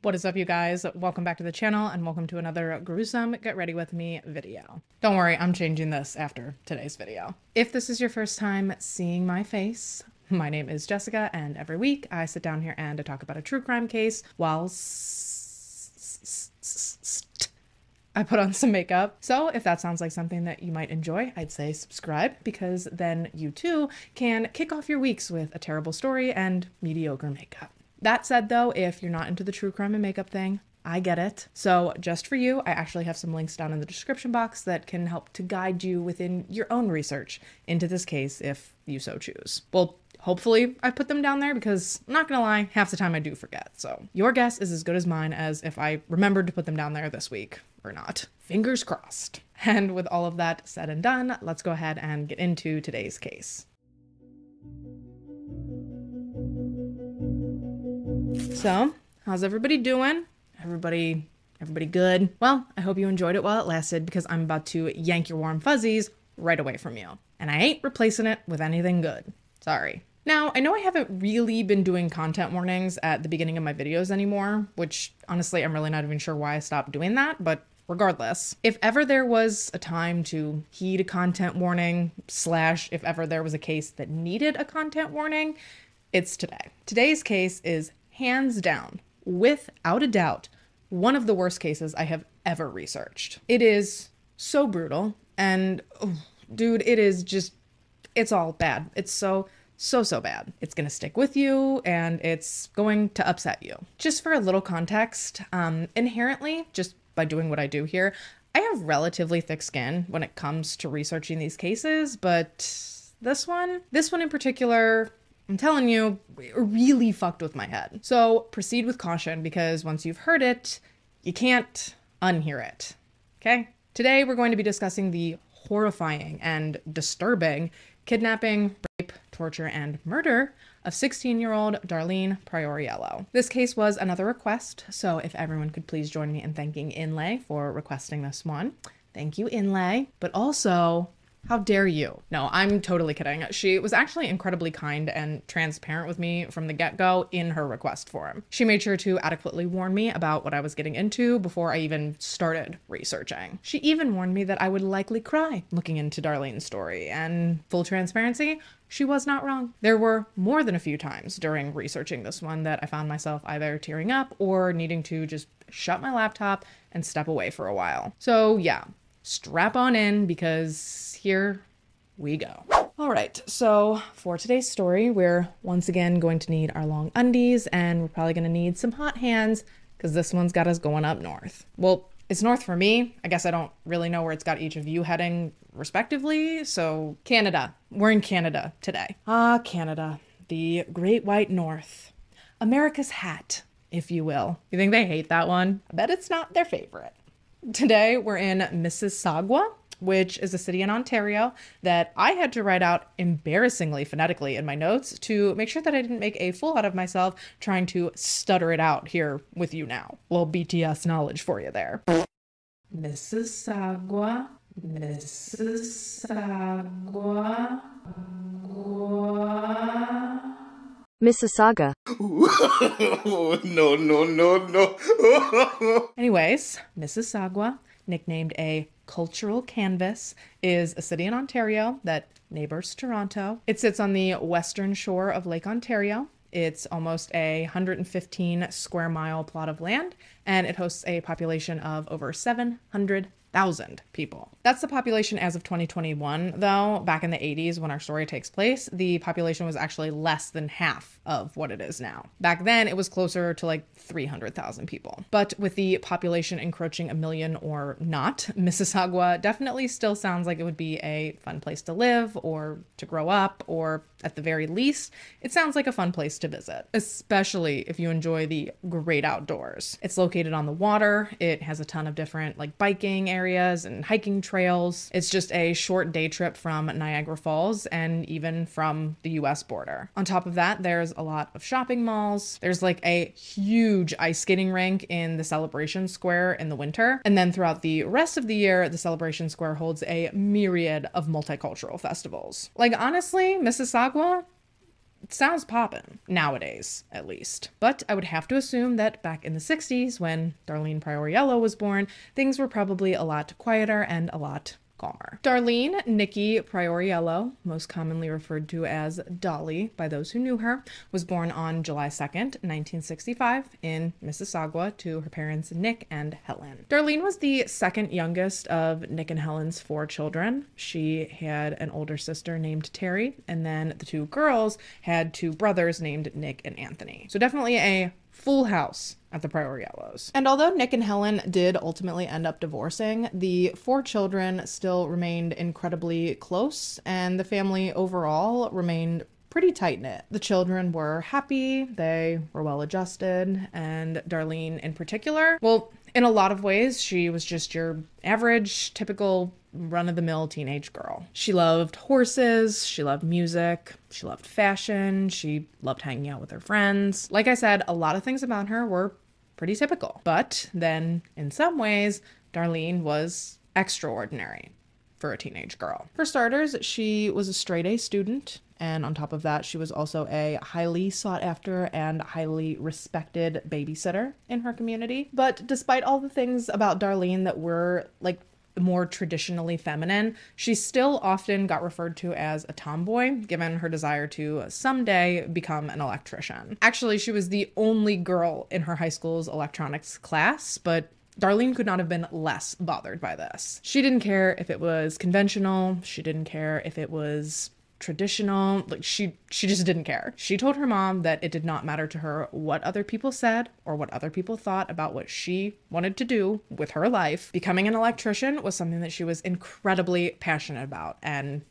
What is up, you guys? Welcome back to the channel and welcome to another gruesome Get Ready With Me video. Don't worry, I'm changing this after today's video. If this is your first time seeing my face, my name is Jessica, and every week I sit down here and I talk about a true crime case while I put on some makeup. So if that sounds like something that you might enjoy, I'd say subscribe because then you too can kick off your weeks with a terrible story and mediocre makeup. That said, though, if you're not into the true crime and makeup thing, I get it. So, just for you, I actually have some links down in the description box that can help to guide you within your own research into this case if you so choose. Well, hopefully, I put them down there because, I'm not gonna lie, half the time I do forget. So, your guess is as good as mine as if I remembered to put them down there this week or not. Fingers crossed. And with all of that said and done, let's go ahead and get into today's case. So, how's everybody doing? Everybody everybody good? Well, I hope you enjoyed it while it lasted because I'm about to yank your warm fuzzies right away from you. And I ain't replacing it with anything good. Sorry. Now, I know I haven't really been doing content warnings at the beginning of my videos anymore, which honestly, I'm really not even sure why I stopped doing that, but regardless, if ever there was a time to heed a content warning, slash, if ever there was a case that needed a content warning, it's today. Today's case is hands down, without a doubt, one of the worst cases I have ever researched. It is so brutal and oh, dude, it is just it's all bad. It's so so so bad. It's going to stick with you and it's going to upset you. Just for a little context, um inherently just by doing what I do here, I have relatively thick skin when it comes to researching these cases, but this one, this one in particular, I'm telling you, really fucked with my head. So proceed with caution because once you've heard it, you can't unhear it. Okay? Today we're going to be discussing the horrifying and disturbing kidnapping, rape, torture, and murder of 16 year old Darlene Prioriello. This case was another request, so if everyone could please join me in thanking Inlay for requesting this one. Thank you, Inlay. But also, how dare you? No, I'm totally kidding. She was actually incredibly kind and transparent with me from the get go in her request form. She made sure to adequately warn me about what I was getting into before I even started researching. She even warned me that I would likely cry looking into Darlene's story, and full transparency, she was not wrong. There were more than a few times during researching this one that I found myself either tearing up or needing to just shut my laptop and step away for a while. So, yeah, strap on in because here we go. All right, so for today's story, we're once again going to need our long undies and we're probably going to need some hot hands because this one's got us going up north. Well, it's north for me. I guess I don't really know where it's got each of you heading respectively. So, Canada. We're in Canada today. Ah, Canada, the great white north. America's hat, if you will. You think they hate that one? I bet it's not their favorite. Today we're in Mississauga, which is a city in Ontario that I had to write out embarrassingly phonetically in my notes to make sure that I didn't make a fool out of myself trying to stutter it out here with you now. A Little BTS knowledge for you there. Mississauga, Mississauga, Mississauga. no, no, no, no. Anyways, Mississauga, nicknamed a cultural canvas, is a city in Ontario that neighbors Toronto. It sits on the western shore of Lake Ontario. It's almost a 115 square mile plot of land, and it hosts a population of over 700 thousand people. That's the population as of 2021, though. Back in the 80s, when our story takes place, the population was actually less than half of what it is now. Back then, it was closer to like 300,000 people. But with the population encroaching a million or not, Mississauga definitely still sounds like it would be a fun place to live or to grow up, or at the very least, it sounds like a fun place to visit, especially if you enjoy the great outdoors. It's located on the water, it has a ton of different like biking areas areas and hiking trails. It's just a short day trip from Niagara Falls and even from the US border. On top of that, there's a lot of shopping malls. There's like a huge ice skating rink in the Celebration Square in the winter. And then throughout the rest of the year, the Celebration Square holds a myriad of multicultural festivals. Like honestly, Mississauga, sounds poppin' nowadays, at least. But I would have to assume that back in the 60s, when Darlene Prioriello was born, things were probably a lot quieter and a lot Darlene Nikki Prioriello, most commonly referred to as Dolly by those who knew her, was born on July 2nd, 1965, in Mississauga to her parents Nick and Helen. Darlene was the second youngest of Nick and Helen's four children. She had an older sister named Terry, and then the two girls had two brothers named Nick and Anthony. So definitely a full house at the Prioriellos. And although Nick and Helen did ultimately end up divorcing, the four children still remained incredibly close, and the family overall remained pretty tight knit. The children were happy, they were well adjusted, and Darlene in particular, well, in a lot of ways, she was just your average, typical run of the mill teenage girl. She loved horses, she loved music, she loved fashion, she loved hanging out with her friends. Like I said, a lot of things about her were pretty typical. But then, in some ways, Darlene was extraordinary for a teenage girl. For starters, she was a straight A student. And on top of that, she was also a highly sought after and highly respected babysitter in her community. But despite all the things about Darlene that were like more traditionally feminine, she still often got referred to as a tomboy, given her desire to someday become an electrician. Actually, she was the only girl in her high school's electronics class, but Darlene could not have been less bothered by this. She didn't care if it was conventional, she didn't care if it was traditional like she she just didn't care. She told her mom that it did not matter to her what other people said or what other people thought about what she wanted to do with her life. Becoming an electrician was something that she was incredibly passionate about and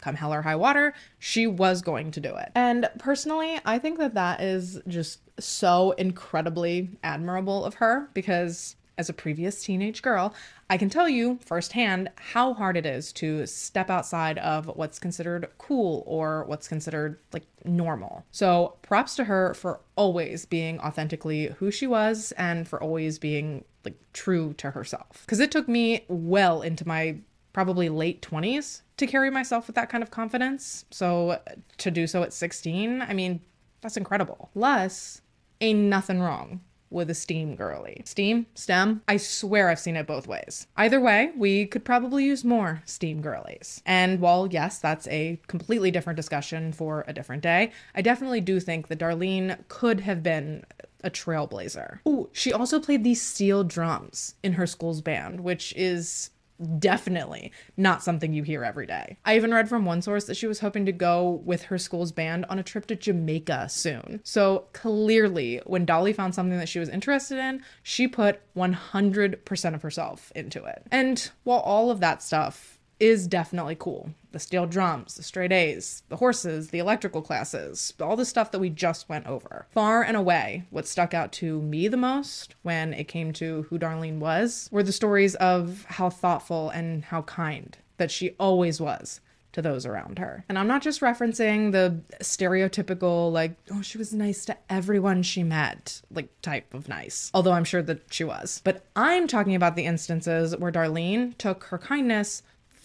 come hell or high water she was going to do it. And personally i think that that is just so incredibly admirable of her because as a previous teenage girl, I can tell you firsthand how hard it is to step outside of what's considered cool or what's considered like normal. So, props to her for always being authentically who she was and for always being like true to herself. Because it took me well into my probably late 20s to carry myself with that kind of confidence. So, to do so at 16, I mean, that's incredible. Plus, ain't nothing wrong with a steam girly. Steam, STEM, I swear I've seen it both ways. Either way, we could probably use more steam girlies. And while, yes, that's a completely different discussion for a different day, I definitely do think that Darlene could have been a trailblazer. Oh, she also played these steel drums in her school's band, which is definitely not something you hear every day. I even read from one source that she was hoping to go with her school's band on a trip to Jamaica soon. So clearly, when Dolly found something that she was interested in, she put 100% of herself into it. And while all of that stuff is definitely cool. The steel drums, the straight A's, the horses, the electrical classes, all the stuff that we just went over. Far and away, what stuck out to me the most when it came to who Darlene was were the stories of how thoughtful and how kind that she always was to those around her. And I'm not just referencing the stereotypical, like, oh, she was nice to everyone she met, like, type of nice, although I'm sure that she was. But I'm talking about the instances where Darlene took her kindness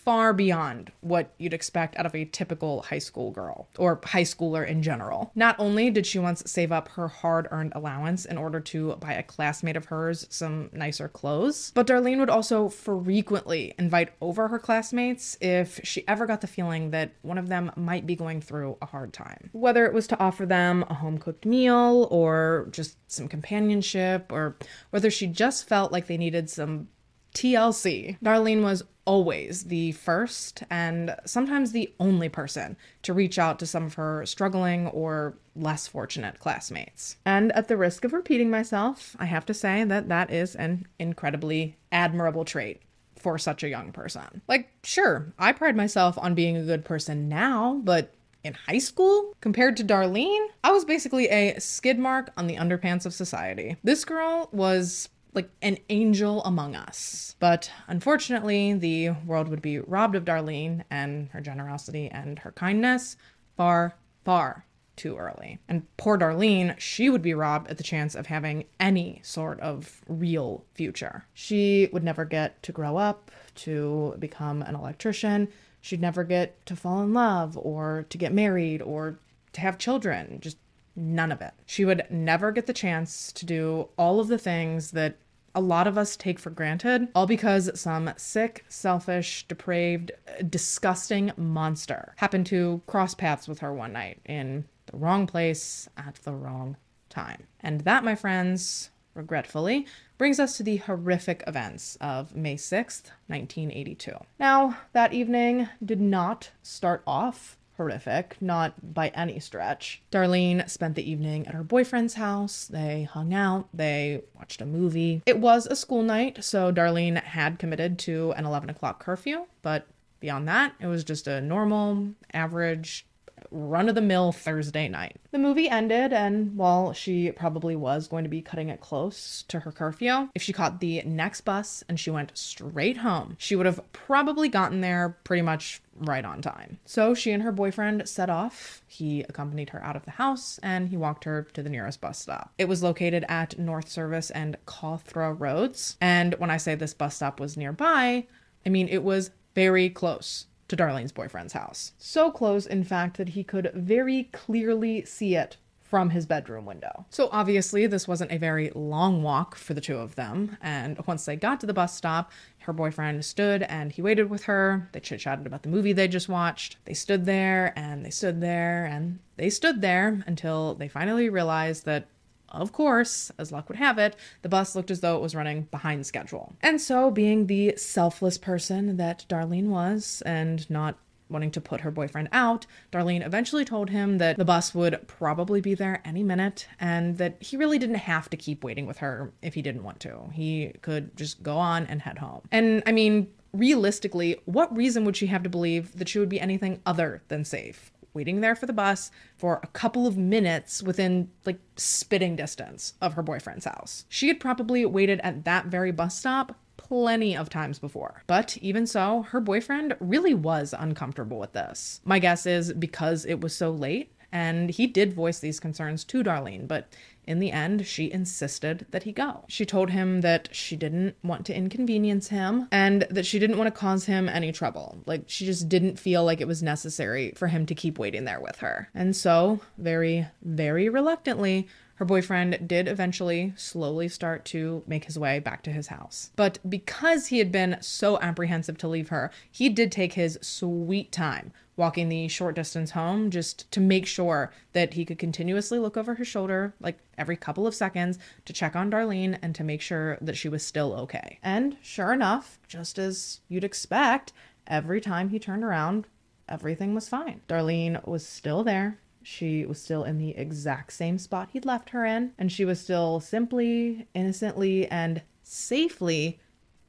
far beyond what you'd expect out of a typical high school girl or high schooler in general. Not only did she once save up her hard earned allowance in order to buy a classmate of hers some nicer clothes, but Darlene would also frequently invite over her classmates if she ever got the feeling that one of them might be going through a hard time. Whether it was to offer them a home cooked meal or just some companionship, or whether she just felt like they needed some TLC. Darlene was always the first and sometimes the only person to reach out to some of her struggling or less fortunate classmates. And at the risk of repeating myself, I have to say that that is an incredibly admirable trait for such a young person. Like, sure, I pride myself on being a good person now, but in high school, compared to Darlene, I was basically a skid mark on the underpants of society. This girl was like an angel among us. But unfortunately, the world would be robbed of Darlene and her generosity and her kindness far, far too early. And poor Darlene, she would be robbed at the chance of having any sort of real future. She would never get to grow up, to become an electrician. She'd never get to fall in love or to get married or to have children, just none of it. She would never get the chance to do all of the things that a lot of us take for granted, all because some sick, selfish, depraved, disgusting monster happened to cross paths with her one night in the wrong place at the wrong time. And that, my friends, regretfully, brings us to the horrific events of May 6th, 1982. Now, that evening did not start off horrific, not by any stretch. Darlene spent the evening at her boyfriend's house. They hung out, they watched a movie. It was a school night, so Darlene had committed to an 11 o'clock curfew, but beyond that, it was just a normal, average run of the mill Thursday night. The movie ended, and while she probably was going to be cutting it close to her curfew, if she caught the next bus and she went straight home, she would have probably gotten there pretty much right on time. So she and her boyfriend set off. He accompanied her out of the house and he walked her to the nearest bus stop. It was located at North Service and Cawthra Roads. And when I say this bus stop was nearby, I mean it was very close to Darlene's boyfriend's house. So close, in fact, that he could very clearly see it from his bedroom window. So obviously, this wasn't a very long walk for the two of them. And once they got to the bus stop, her boyfriend stood and he waited with her. They chit chatted about the movie they just watched. They stood there and they stood there and they stood there until they finally realized that of course, as luck would have it, the bus looked as though it was running behind schedule. And so, being the selfless person that Darlene was, and not wanting to put her boyfriend out, Darlene eventually told him that the bus would probably be there any minute and that he really didn't have to keep waiting with her if he didn't want to. He could just go on and head home. And I mean, realistically, what reason would she have to believe that she would be anything other than safe? Waiting there for the bus for a couple of minutes within like spitting distance of her boyfriend's house. She had probably waited at that very bus stop plenty of times before. But even so, her boyfriend really was uncomfortable with this. My guess is because it was so late, and he did voice these concerns to Darlene, but in the end, she insisted that he go. She told him that she didn't want to inconvenience him and that she didn't want to cause him any trouble. Like, she just didn't feel like it was necessary for him to keep waiting there with her. And so, very, very reluctantly, her boyfriend did eventually slowly start to make his way back to his house. But because he had been so apprehensive to leave her, he did take his sweet time walking the short distance home just to make sure that he could continuously look over his shoulder, like every couple of seconds, to check on Darlene and to make sure that she was still okay. And sure enough, just as you'd expect, every time he turned around, everything was fine. Darlene was still there. She was still in the exact same spot he'd left her in, and she was still simply, innocently, and safely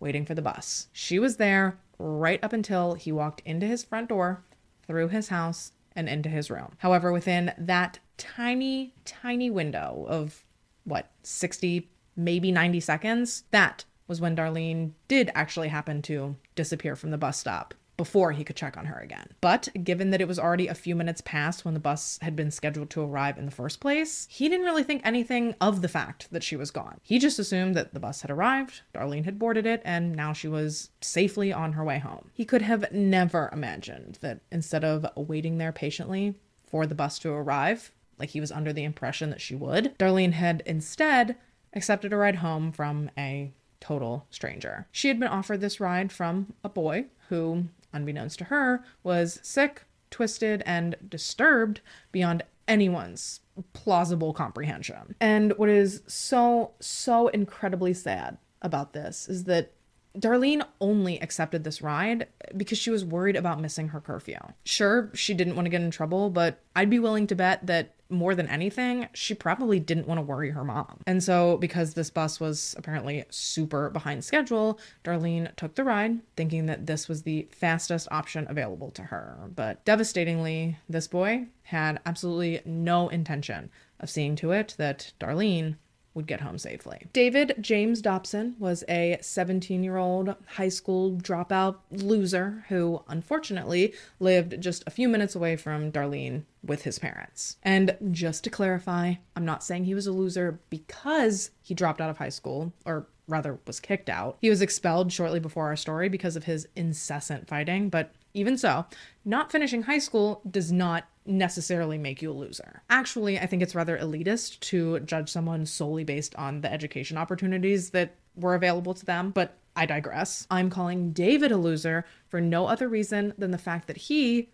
waiting for the bus. She was there right up until he walked into his front door, through his house, and into his room. However, within that tiny, tiny window of what, 60, maybe 90 seconds, that was when Darlene did actually happen to disappear from the bus stop before he could check on her again. But given that it was already a few minutes past when the bus had been scheduled to arrive in the first place, he didn't really think anything of the fact that she was gone. He just assumed that the bus had arrived, Darlene had boarded it, and now she was safely on her way home. He could have never imagined that instead of waiting there patiently for the bus to arrive, like he was under the impression that she would, Darlene had instead accepted a ride home from a total stranger. She had been offered this ride from a boy who unbeknownst to her, was sick, twisted, and disturbed beyond anyone's plausible comprehension. And what is so, so incredibly sad about this is that Darlene only accepted this ride because she was worried about missing her curfew. Sure, she didn't want to get in trouble, but I'd be willing to bet that more than anything, she probably didn't want to worry her mom. And so, because this bus was apparently super behind schedule, Darlene took the ride, thinking that this was the fastest option available to her. But devastatingly, this boy had absolutely no intention of seeing to it that Darlene would get home safely. David James Dobson was a 17 year old high school dropout loser who unfortunately lived just a few minutes away from Darlene with his parents. And just to clarify, I'm not saying he was a loser because he dropped out of high school or rather was kicked out. He was expelled shortly before our story because of his incessant fighting, but even so, not finishing high school does not necessarily make you a loser. Actually, I think it's rather elitist to judge someone solely based on the education opportunities that were available to them, but I digress. I'm calling David a loser for no other reason than the fact that he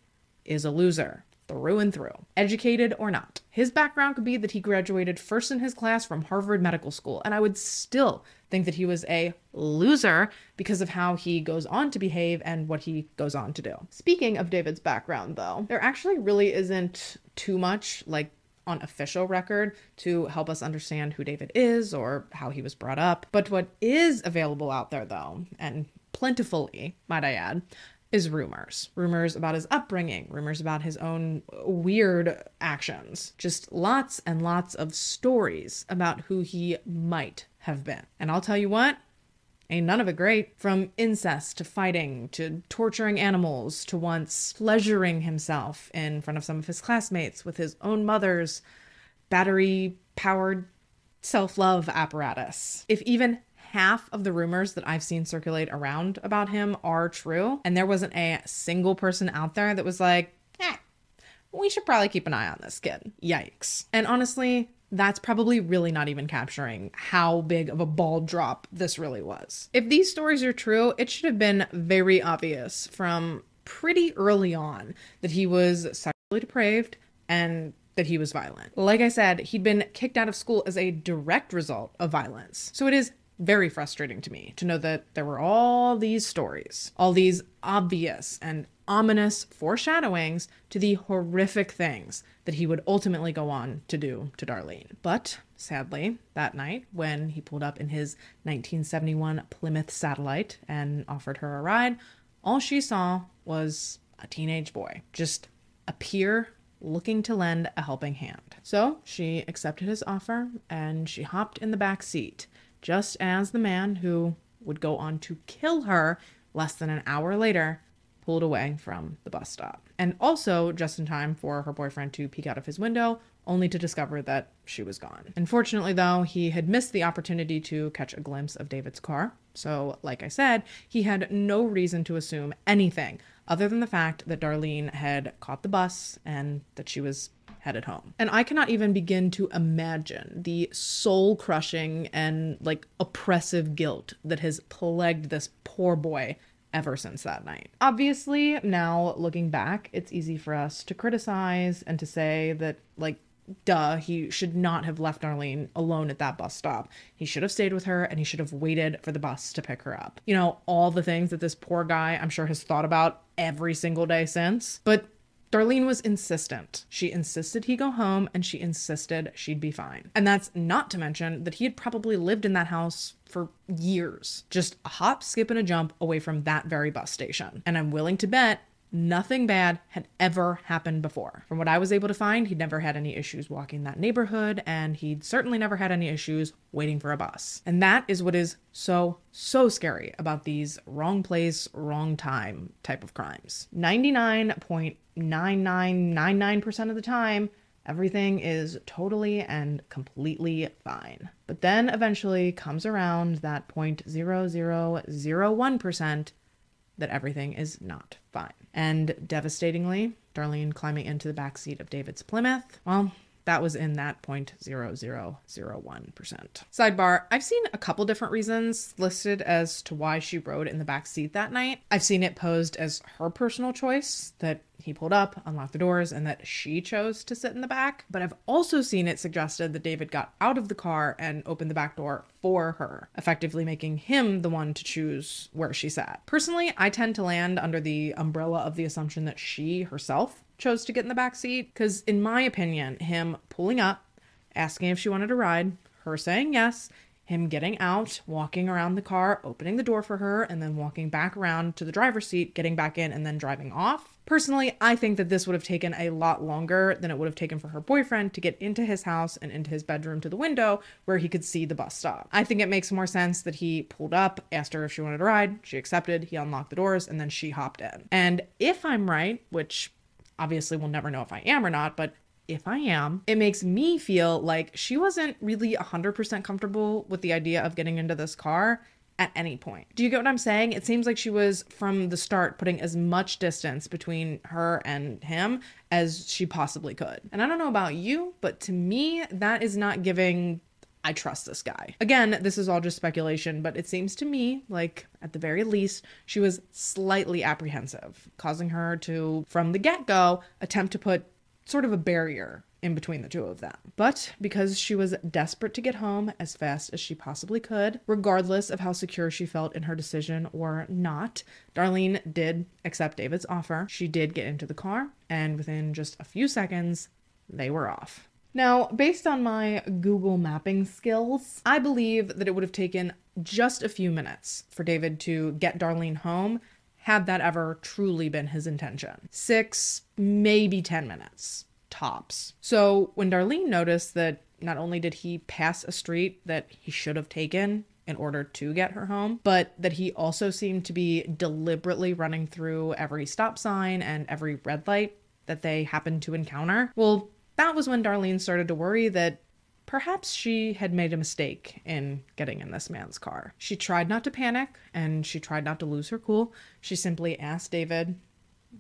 is a loser through and through, educated or not. His background could be that he graduated first in his class from Harvard Medical School, and I would still think that he was a loser because of how he goes on to behave and what he goes on to do. Speaking of David's background, though, there actually really isn't too much like on official record to help us understand who David is or how he was brought up. But what is available out there, though, and plentifully, might I add, is rumors. Rumors about his upbringing, rumors about his own weird actions. Just lots and lots of stories about who he might have been. And I'll tell you what, ain't none of it great. From incest to fighting to torturing animals to once pleasuring himself in front of some of his classmates with his own mother's battery powered self love apparatus. If even half of the rumors that I've seen circulate around about him are true, and there wasn't a single person out there that was like, eh, we should probably keep an eye on this kid. Yikes. And honestly, that's probably really not even capturing how big of a ball drop this really was. If these stories are true, it should have been very obvious from pretty early on that he was sexually depraved and that he was violent. Like I said, he'd been kicked out of school as a direct result of violence. So it is very frustrating to me to know that there were all these stories, all these obvious and ominous foreshadowings to the horrific things that he would ultimately go on to do to Darlene. But sadly, that night, when he pulled up in his 1971 Plymouth Satellite and offered her a ride, all she saw was a teenage boy just appear looking to lend a helping hand. So she accepted his offer and she hopped in the back seat just as the man who would go on to kill her less than an hour later pulled away from the bus stop. And also just in time for her boyfriend to peek out of his window, only to discover that she was gone. Unfortunately, though, he had missed the opportunity to catch a glimpse of David's car. So, like I said, he had no reason to assume anything other than the fact that Darlene had caught the bus and that she was headed home. And I cannot even begin to imagine the soul crushing and like oppressive guilt that has plagued this poor boy ever since that night. Obviously, now looking back, it's easy for us to criticize and to say that, like, duh, he should not have left Darlene alone at that bus stop. He should have stayed with her and he should have waited for the bus to pick her up. You know, all the things that this poor guy, I'm sure, has thought about every single day since. But Darlene was insistent. She insisted he go home and she insisted she'd be fine. And that's not to mention that he had probably lived in that house for years, just a hop, skip, and a jump away from that very bus station. And I'm willing to bet nothing bad had ever happened before. From what I was able to find, he'd never had any issues walking that neighborhood, and he'd certainly never had any issues waiting for a bus. And that is what is so, so scary about these wrong place, wrong time type of crimes. 99.9999% of the time, everything is totally and completely fine. But then eventually comes around that 0.0001% that everything is not fine. And devastatingly, Darlene climbing into the back seat of David's Plymouth, well, that was in that 0.0001%. Sidebar I've seen a couple different reasons listed as to why she rode in the back seat that night. I've seen it posed as her personal choice that he pulled up, unlocked the doors, and that she chose to sit in the back. But I've also seen it suggested that David got out of the car and opened the back door for her, effectively making him the one to choose where she sat. Personally, I tend to land under the umbrella of the assumption that she herself chose to get in the back seat because in my opinion him pulling up asking if she wanted a ride her saying yes him getting out walking around the car opening the door for her and then walking back around to the driver's seat getting back in and then driving off. Personally i think that this would have taken a lot longer than it would have taken for her boyfriend to get into his house and into his bedroom to the window where he could see the bus stop. I think it makes more sense that he pulled up asked her if she wanted a ride she accepted he unlocked the doors and then she hopped in. And if i'm right which obviously we'll never know if I am or not, but if I am, it makes me feel like she wasn't really 100% comfortable with the idea of getting into this car at any point. Do you get what I'm saying? It seems like she was from the start putting as much distance between her and him as she possibly could. And I don't know about you, but to me, that is not giving I trust this guy. Again, this is all just speculation, but it seems to me like, at the very least, she was slightly apprehensive, causing her to, from the get go, attempt to put sort of a barrier in between the two of them. But because she was desperate to get home as fast as she possibly could, regardless of how secure she felt in her decision or not, Darlene did accept David's offer. She did get into the car, and within just a few seconds, they were off. Now, based on my Google mapping skills, I believe that it would have taken just a few minutes for David to get Darlene home had that ever truly been his intention. Six, maybe 10 minutes, tops. So when Darlene noticed that not only did he pass a street that he should have taken in order to get her home, but that he also seemed to be deliberately running through every stop sign and every red light that they happened to encounter, well, that was when Darlene started to worry that perhaps she had made a mistake in getting in this man's car. She tried not to panic and she tried not to lose her cool. She simply asked David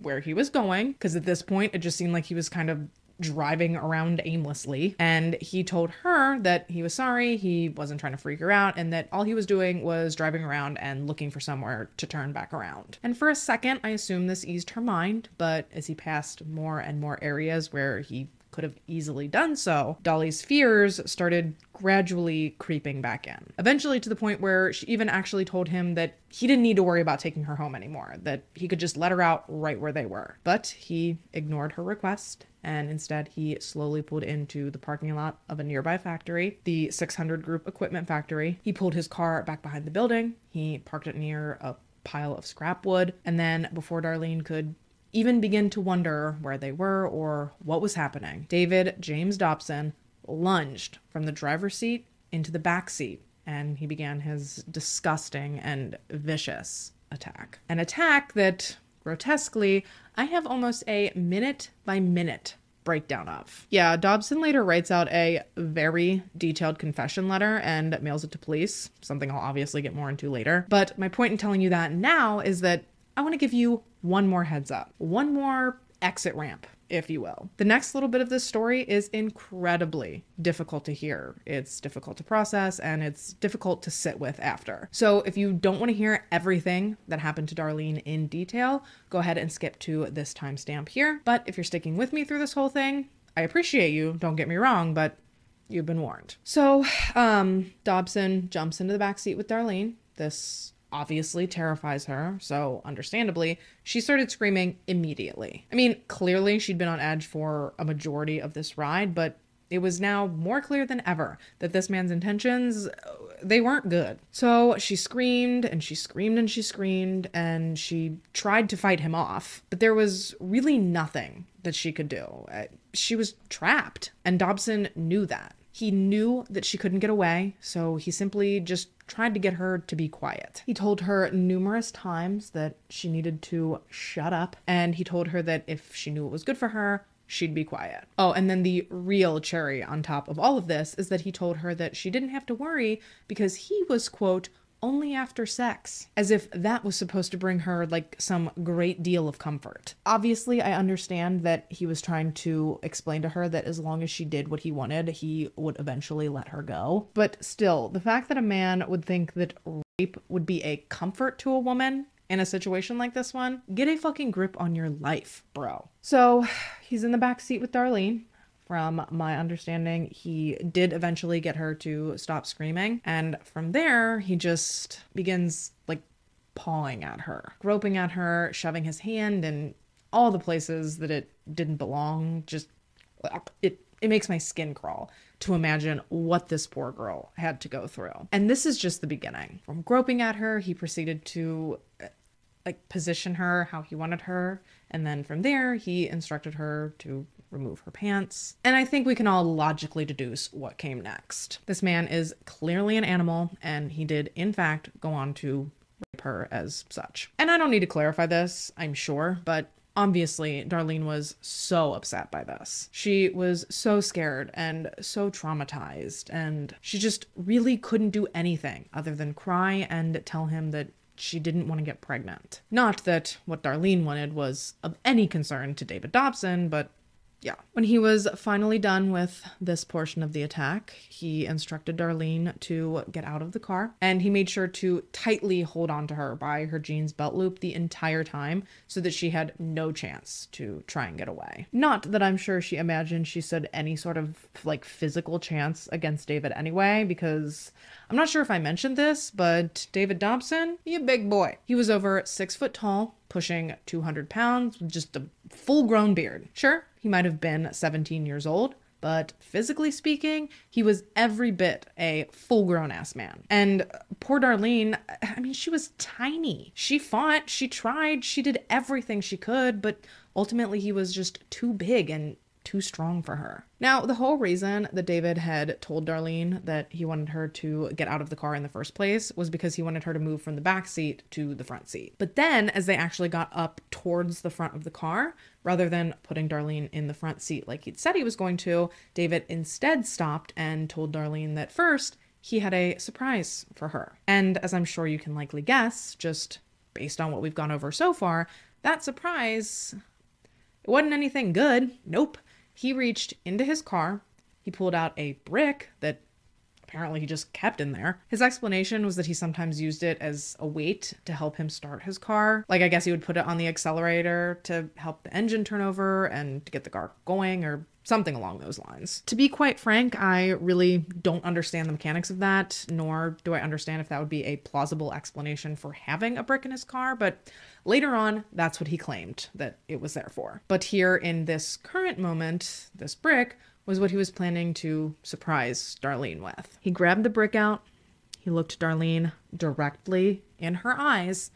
where he was going, because at this point it just seemed like he was kind of driving around aimlessly. And he told her that he was sorry, he wasn't trying to freak her out, and that all he was doing was driving around and looking for somewhere to turn back around. And for a second, I assume this eased her mind, but as he passed more and more areas where he could have easily done so, Dolly's fears started gradually creeping back in. Eventually, to the point where she even actually told him that he didn't need to worry about taking her home anymore, that he could just let her out right where they were. But he ignored her request and instead he slowly pulled into the parking lot of a nearby factory, the 600 Group Equipment Factory. He pulled his car back behind the building, he parked it near a pile of scrap wood, and then before Darlene could even begin to wonder where they were or what was happening. David James Dobson lunged from the driver's seat into the back seat and he began his disgusting and vicious attack. An attack that, grotesquely, I have almost a minute by minute breakdown of. Yeah, Dobson later writes out a very detailed confession letter and mails it to police, something I'll obviously get more into later. But my point in telling you that now is that I want to give you one more heads up, one more exit ramp, if you will. The next little bit of this story is incredibly difficult to hear. It's difficult to process and it's difficult to sit with after. So, if you don't want to hear everything that happened to Darlene in detail, go ahead and skip to this timestamp here. But if you're sticking with me through this whole thing, I appreciate you, don't get me wrong, but you've been warned. So, um, Dobson jumps into the back seat with Darlene. This obviously terrifies her, so understandably, she started screaming immediately. I mean, clearly she'd been on edge for a majority of this ride, but it was now more clear than ever that this man's intentions they weren't good. So she screamed and she screamed and she screamed and she tried to fight him off, but there was really nothing that she could do. Uh, she was trapped, and Dobson knew that. He knew that she couldn't get away, so he simply just tried to get her to be quiet. He told her numerous times that she needed to shut up, and he told her that if she knew what was good for her, she'd be quiet. Oh, and then the real cherry on top of all of this is that he told her that she didn't have to worry because he was, quote, only after sex, as if that was supposed to bring her like some great deal of comfort. Obviously, I understand that he was trying to explain to her that as long as she did what he wanted, he would eventually let her go. But still, the fact that a man would think that rape would be a comfort to a woman in a situation like this one, get a fucking grip on your life, bro. So he's in the back seat with Darlene. From my understanding, he did eventually get her to stop screaming. And from there, he just begins like pawing at her, groping at her, shoving his hand in all the places that it didn't belong. Just it it makes my skin crawl to imagine what this poor girl had to go through. And this is just the beginning. From groping at her, he proceeded to uh, like position her how he wanted her, and then from there, he instructed her to remove her pants. And I think we can all logically deduce what came next. This man is clearly an animal, and he did, in fact, go on to rape her as such. And I don't need to clarify this, I'm sure, but Obviously, Darlene was so upset by this. She was so scared and so traumatized, and she just really couldn't do anything other than cry and tell him that she didn't want to get pregnant. Not that what Darlene wanted was of any concern to David Dobson, but yeah. When he was finally done with this portion of the attack, he instructed Darlene to get out of the car and he made sure to tightly hold on to her by her jeans belt loop the entire time so that she had no chance to try and get away. Not that I'm sure she imagined she stood any sort of like physical chance against David anyway, because I'm not sure if I mentioned this, but David Dobson, he a big boy. He was over six foot tall, pushing 200 pounds, with just a full grown beard. Sure, he might have been 17 years old, but physically speaking, he was every bit a full grown ass man. And poor Darlene, I mean, she was tiny. She fought, she tried, she did everything she could, but ultimately he was just too big and too strong for her. Now, the whole reason that David had told Darlene that he wanted her to get out of the car in the first place was because he wanted her to move from the back seat to the front seat. But then, as they actually got up towards the front of the car, rather than putting Darlene in the front seat like he'd said he was going to, David instead stopped and told Darlene that first, he had a surprise for her. And as I'm sure you can likely guess, just based on what we've gone over so far, that surprise it wasn't anything good. Nope. He reached into his car. He pulled out a brick that apparently he just kept in there. His explanation was that he sometimes used it as a weight to help him start his car. Like, I guess he would put it on the accelerator to help the engine turn over and to get the car going or something along those lines. To be quite frank, I really don't understand the mechanics of that, nor do I understand if that would be a plausible explanation for having a brick in his car, but later on, that's what he claimed that it was there for. But here in this current moment, this brick was what he was planning to surprise Darlene with. He grabbed the brick out, he looked Darlene directly in her eyes,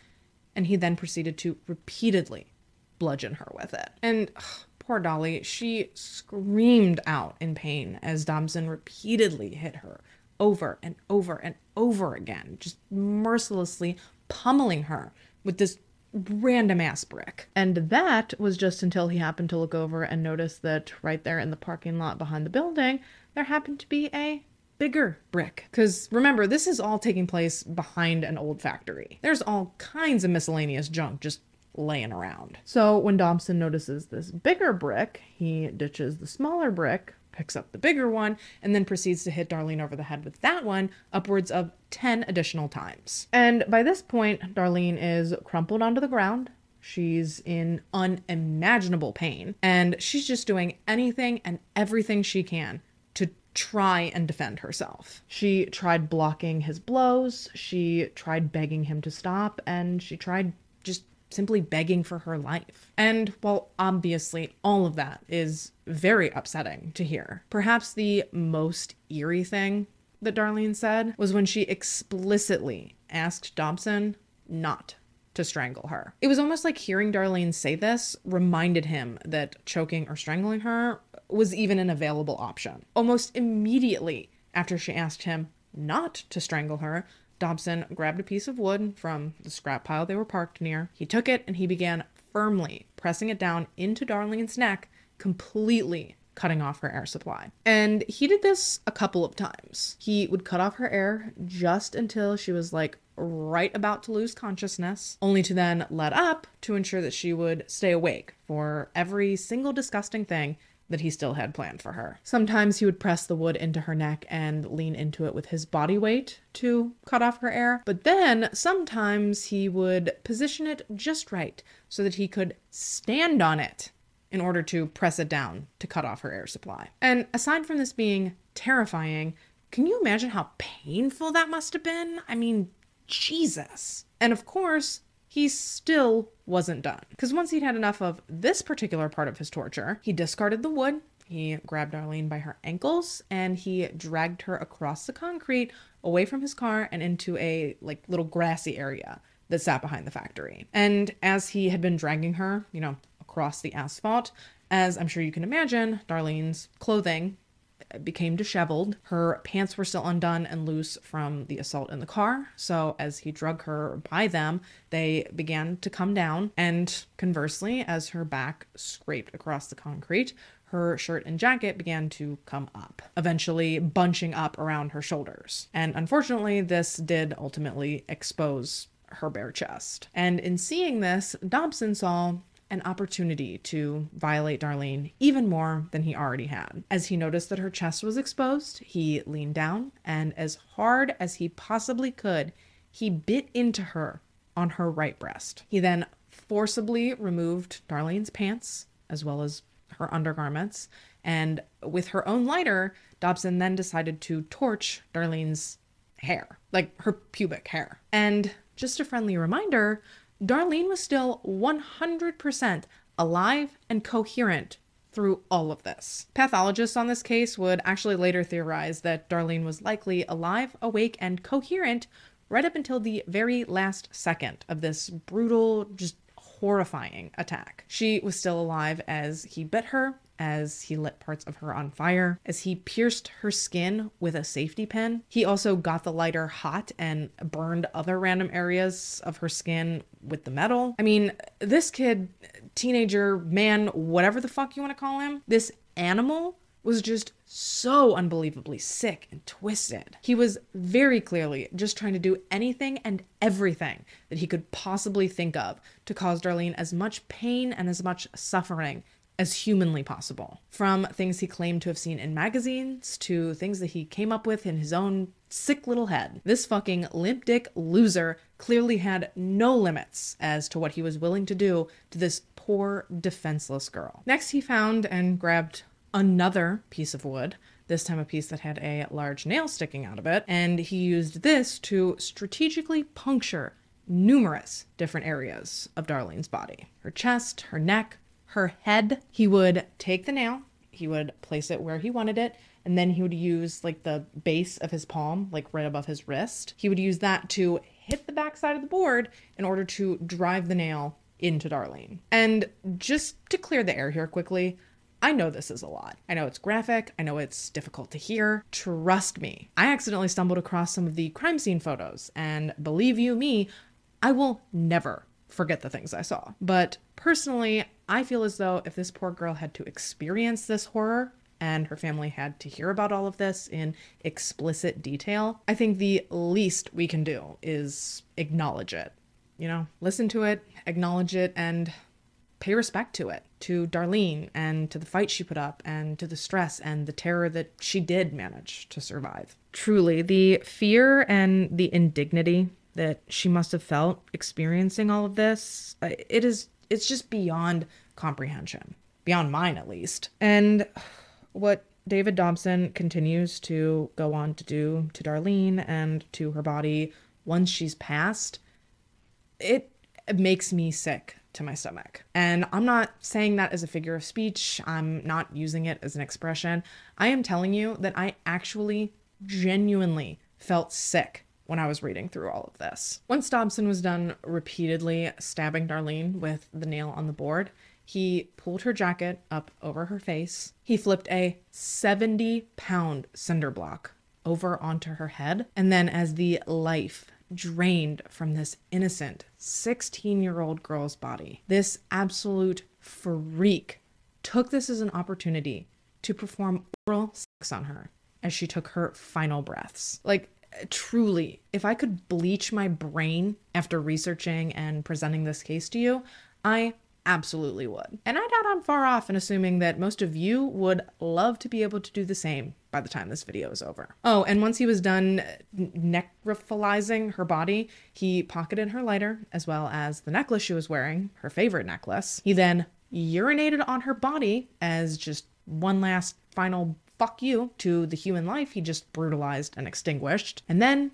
and he then proceeded to repeatedly bludgeon her with it. And ugh, poor Dolly, she screamed out in pain as Dobson repeatedly hit her over and over and over again, just mercilessly pummeling her with this random ass brick. And that was just until he happened to look over and notice that right there in the parking lot behind the building, there happened to be a bigger brick. Because remember, this is all taking place behind an old factory. There's all kinds of miscellaneous junk just laying around. So when Dobson notices this bigger brick, he ditches the smaller brick, picks up the bigger one, and then proceeds to hit Darlene over the head with that one upwards of 10 additional times. And by this point, Darlene is crumpled onto the ground. She's in unimaginable pain, and she's just doing anything and everything she can to try and defend herself. She tried blocking his blows, she tried begging him to stop, and she tried just simply begging for her life. And while obviously all of that is very upsetting to hear, perhaps the most eerie thing that Darlene said was when she explicitly asked Dobson not to strangle her. It was almost like hearing Darlene say this reminded him that choking or strangling her was even an available option. Almost immediately after she asked him not to strangle her, Dobson grabbed a piece of wood from the scrap pile they were parked near. He took it and he began firmly pressing it down into Darlene's neck, completely cutting off her air supply. And he did this a couple of times. He would cut off her air just until she was like right about to lose consciousness, only to then let up to ensure that she would stay awake for every single disgusting thing that he still had planned for her. Sometimes he would press the wood into her neck and lean into it with his body weight to cut off her air, but then sometimes he would position it just right so that he could stand on it in order to press it down to cut off her air supply. And aside from this being terrifying, can you imagine how painful that must have been? I mean, Jesus. And of course, he still wasn't done. Because once he'd had enough of this particular part of his torture, he discarded the wood, he grabbed Darlene by her ankles, and he dragged her across the concrete away from his car and into a like little grassy area that sat behind the factory. And as he had been dragging her, you know, across the asphalt, as I'm sure you can imagine, Darlene's clothing became disheveled. Her pants were still undone and loose from the assault in the car. So, as he drug her by them, they began to come down. And conversely, as her back scraped across the concrete, her shirt and jacket began to come up, eventually bunching up around her shoulders. And unfortunately, this did ultimately expose her bare chest. And in seeing this, Dobson saw an opportunity to violate Darlene even more than he already had. As he noticed that her chest was exposed, he leaned down and, as hard as he possibly could, he bit into her on her right breast. He then forcibly removed Darlene's pants as well as her undergarments, and with her own lighter, Dobson then decided to torch Darlene's hair, like her pubic hair. And just a friendly reminder Darlene was still 100% alive and coherent through all of this. Pathologists on this case would actually later theorize that Darlene was likely alive, awake, and coherent right up until the very last second of this brutal, just horrifying attack. She was still alive as he bit her, as he lit parts of her on fire, as he pierced her skin with a safety pin. He also got the lighter hot and burned other random areas of her skin with the metal. I mean, this kid, teenager, man, whatever the fuck you want to call him, this animal was just so unbelievably sick and twisted. He was very clearly just trying to do anything and everything that he could possibly think of to cause Darlene as much pain and as much suffering as humanly possible. From things he claimed to have seen in magazines to things that he came up with in his own sick little head. This fucking limp dick loser clearly had no limits as to what he was willing to do to this poor, defenseless girl. Next, he found and grabbed another piece of wood. This time, a piece that had a large nail sticking out of it, and he used this to strategically puncture numerous different areas of Darlene's body her chest, her neck, her head. He would take the nail, he would place it where he wanted it, and then he would use like the base of his palm, like right above his wrist. He would use that to hit the backside of the board in order to drive the nail into Darlene. And just to clear the air here quickly, I know this is a lot. I know it's graphic. I know it's difficult to hear. Trust me, I accidentally stumbled across some of the crime scene photos, and believe you me, I will never forget the things I saw. But personally, I feel as though if this poor girl had to experience this horror and her family had to hear about all of this in explicit detail, I think the least we can do is acknowledge it. You know, listen to it, acknowledge it, and pay respect to it, to Darlene and to the fight she put up and to the stress and the terror that she did manage to survive. Truly, the fear and the indignity that she must have felt experiencing all of this, uh, it is it's just beyond comprehension. Beyond mine at least. And what David Dobson continues to go on to do to Darlene and to her body once she's passed, it makes me sick to my stomach. And I'm not saying that as a figure of speech, I'm not using it as an expression. I am telling you that I actually genuinely felt sick when I was reading through all of this. Once Dobson was done repeatedly stabbing Darlene with the nail on the board, he pulled her jacket up over her face. He flipped a 70 pound cinder block over onto her head. And then, as the life drained from this innocent 16 year old girl's body. This absolute freak took this as an opportunity to perform oral sex on her as she took her final breaths. Like, truly, if I could bleach my brain after researching and presenting this case to you, I absolutely would. And I doubt I'm far off in assuming that most of you would love to be able to do the same by the time this video is over. Oh, and once he was done necrophilizing her body, he pocketed her lighter as well as the necklace she was wearing, her favorite necklace. He then urinated on her body as just one last final fuck you to the human life he just brutalized and extinguished. And then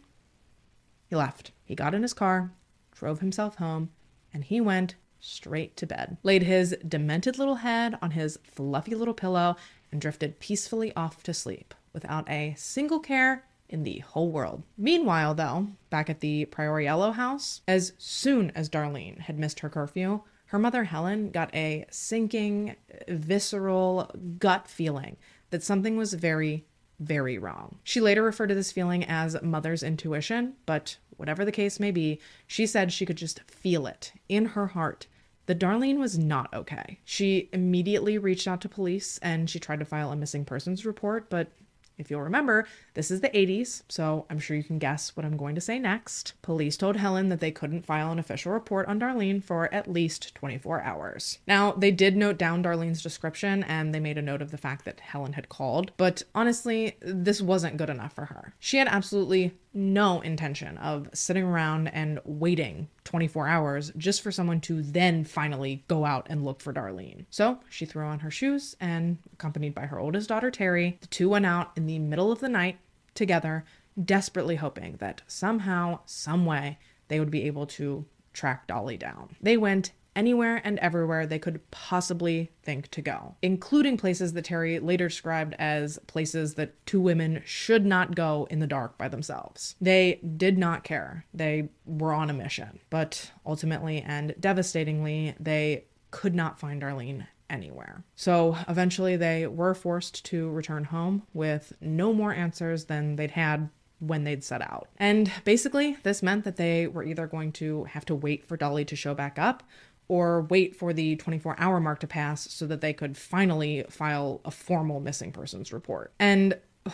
he left. He got in his car, drove himself home, and he went straight to bed, laid his demented little head on his fluffy little pillow, and drifted peacefully off to sleep without a single care in the whole world. Meanwhile, though, back at the Prioriello house, as soon as Darlene had missed her curfew, her mother Helen got a sinking, visceral gut feeling that something was very, very wrong. She later referred to this feeling as mother's intuition, but whatever the case may be, she said she could just feel it in her heart that Darlene was not okay. She immediately reached out to police and she tried to file a missing persons report, but if you'll remember, this is the 80s, so I'm sure you can guess what I'm going to say next. Police told Helen that they couldn't file an official report on Darlene for at least 24 hours. Now, they did note down Darlene's description and they made a note of the fact that Helen had called, but honestly, this wasn't good enough for her. She had absolutely no intention of sitting around and waiting 24 hours just for someone to then finally go out and look for Darlene. So she threw on her shoes and, accompanied by her oldest daughter Terry, the two went out in the middle of the night together, desperately hoping that somehow, some way, they would be able to track Dolly down. They went anywhere and everywhere they could possibly think to go, including places that Terry later described as places that two women should not go in the dark by themselves. They did not care. They were on a mission. But ultimately and devastatingly, they could not find Darlene anywhere. So eventually they were forced to return home with no more answers than they'd had when they'd set out. And basically, this meant that they were either going to have to wait for Dolly to show back up or wait for the 24 hour mark to pass so that they could finally file a formal missing persons report. And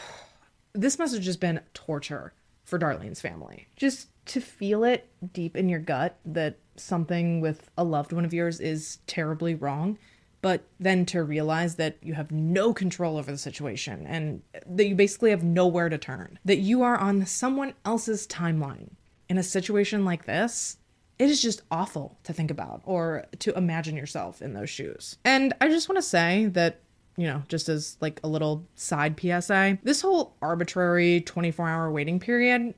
this must have just been torture for Darlene's family. Just to feel it deep in your gut that something with a loved one of yours is terribly wrong, but then to realize that you have no control over the situation and that you basically have nowhere to turn, that you are on someone else's timeline in a situation like this it is just awful to think about or to imagine yourself in those shoes. And I just want to say that you know, just as like a little side PSA, this whole arbitrary 24 hour waiting period,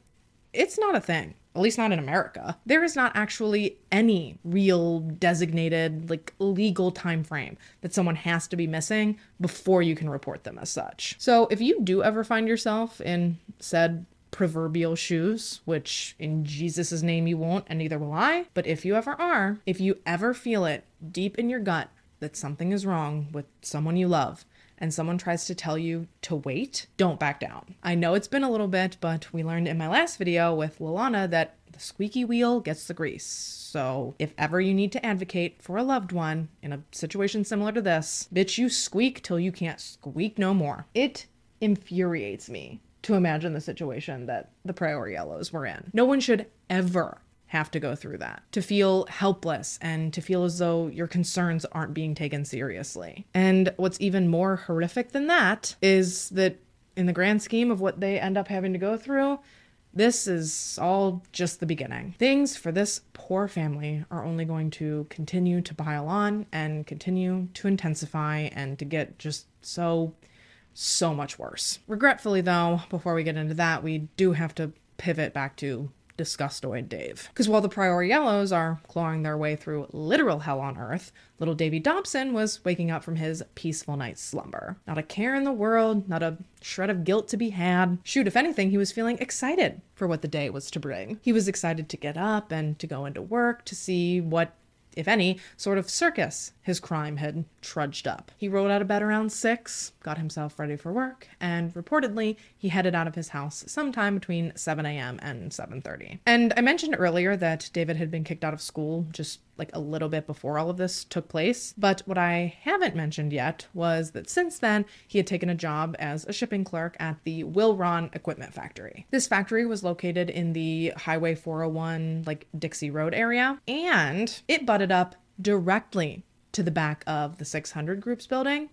it's not a thing. At least not in America. There is not actually any real designated like legal time frame that someone has to be missing before you can report them as such. So if you do ever find yourself in said proverbial shoes, which in Jesus' name you won't, and neither will I. But if you ever are, if you ever feel it deep in your gut that something is wrong with someone you love, and someone tries to tell you to wait, don't back down. I know it's been a little bit, but we learned in my last video with Lalana that the squeaky wheel gets the grease. So if ever you need to advocate for a loved one in a situation similar to this, bitch, you squeak till you can't squeak no more. It infuriates me to imagine the situation that the Prioriellos were in. No one should ever have to go through that, to feel helpless and to feel as though your concerns aren't being taken seriously. And what's even more horrific than that is that in the grand scheme of what they end up having to go through, this is all just the beginning. Things for this poor family are only going to continue to pile on and continue to intensify and to get just so so much worse. Regretfully, though, before we get into that, we do have to pivot back to Disgustoid Dave. Because while the Prioriellos are clawing their way through literal hell on earth, little Davy Dobson was waking up from his peaceful night's slumber. Not a care in the world, not a shred of guilt to be had. Shoot, if anything, he was feeling excited for what the day was to bring. He was excited to get up and to go into work to see what if any, sort of circus his crime had trudged up. He rolled out of bed around 6, got himself ready for work, and reportedly he headed out of his house sometime between 7 a.m. and 7:30. And I mentioned earlier that David had been kicked out of school just like a little bit before all of this took place, but what I haven't mentioned yet was that since then he had taken a job as a shipping clerk at the Wilron Equipment Factory. This factory was located in the Highway 401 like Dixie Road area, and it butted up directly to the back of the 600 Groups building,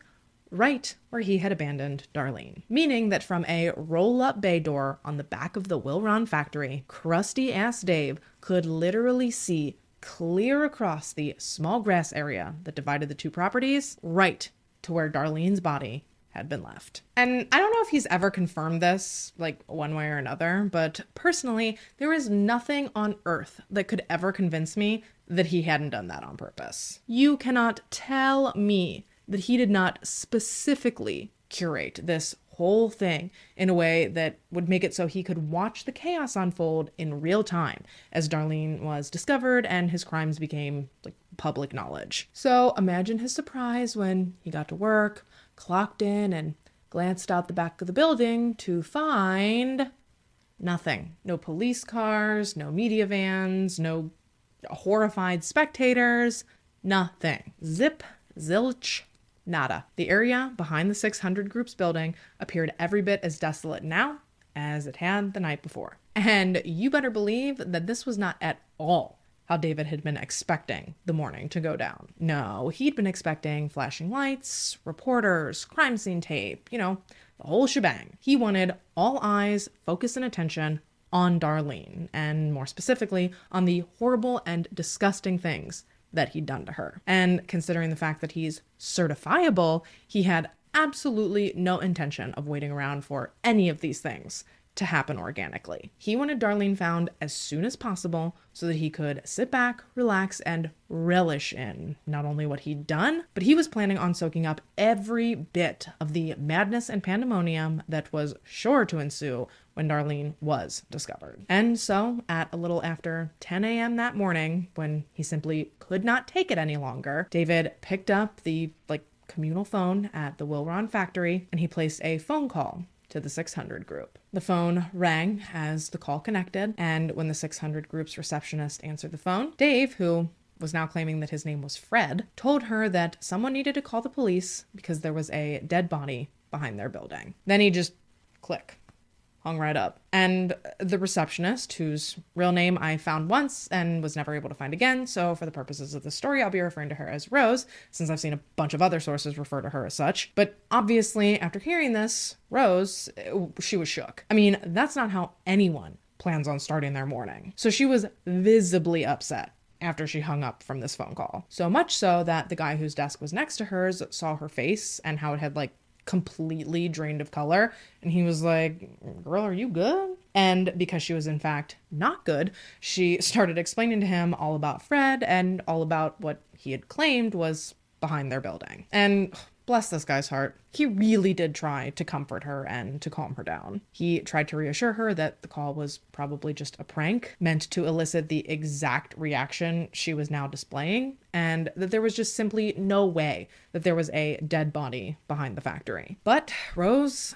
right where he had abandoned Darlene. Meaning that from a roll up bay door on the back of the Wilron factory, crusty ass Dave could literally see clear across the small grass area that divided the two properties, right to where Darlene's body had been left. And I don't know if he's ever confirmed this, like one way or another, but personally, there is nothing on earth that could ever convince me that he hadn't done that on purpose. You cannot tell me that he did not specifically curate this whole thing in a way that would make it so he could watch the chaos unfold in real time as Darlene was discovered and his crimes became like public knowledge. So imagine his surprise when he got to work, clocked in, and glanced out the back of the building to find nothing. No police cars, no media vans, no horrified spectators, nothing. Zip, zilch, nada. The area behind the 600 Group's building appeared every bit as desolate now as it had the night before. And you better believe that this was not at all how David had been expecting the morning to go down. No, he'd been expecting flashing lights, reporters, crime scene tape, you know, the whole shebang. He wanted all eyes, focus, and attention on Darlene, and more specifically, on the horrible and disgusting things that he'd done to her. And considering the fact that he's certifiable, he had absolutely no intention of waiting around for any of these things to happen organically. He wanted Darlene found as soon as possible so that he could sit back, relax, and relish in not only what he'd done, but he was planning on soaking up every bit of the madness and pandemonium that was sure to ensue when Darlene was discovered. And so, at a little after 10 a.m. that morning, when he simply could not take it any longer, David picked up the like communal phone at the Wilron factory and he placed a phone call to the 600 group. The phone rang as the call connected, and when the 600 group's receptionist answered the phone, Dave, who was now claiming that his name was Fred, told her that someone needed to call the police because there was a dead body behind their building. Then he just click hung right up. And the receptionist, whose real name I found once and was never able to find again, so for the purposes of the story, I'll be referring to her as Rose, since I've seen a bunch of other sources refer to her as such. But obviously, after hearing this, Rose, uh, she was shook. I mean, that's not how anyone plans on starting their morning. So she was visibly upset after she hung up from this phone call. So much so that the guy whose desk was next to hers saw her face and how it had like completely drained of color. And he was like, Girl, are you good? And because she was, in fact, not good, she started explaining to him all about Fred and all about what he had claimed was behind their building. And bless this guy's heart, he really did try to comfort her and to calm her down. He tried to reassure her that the call was probably just a prank meant to elicit the exact reaction she was now displaying, and that there was just simply no way that there was a dead body behind the factory. But Rose,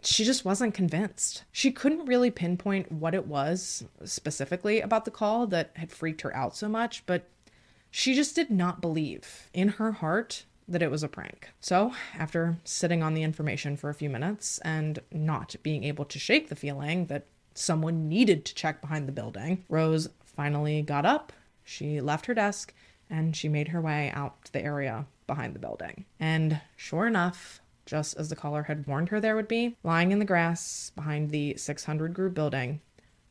she just wasn't convinced. She couldn't really pinpoint what it was specifically about the call that had freaked her out so much, but she just did not believe in her heart that it was a prank. So, after sitting on the information for a few minutes and not being able to shake the feeling that someone needed to check behind the building, Rose finally got up, she left her desk, and she made her way out to the area behind the building. And sure enough, just as the caller had warned her there would be, lying in the grass behind the 600 group building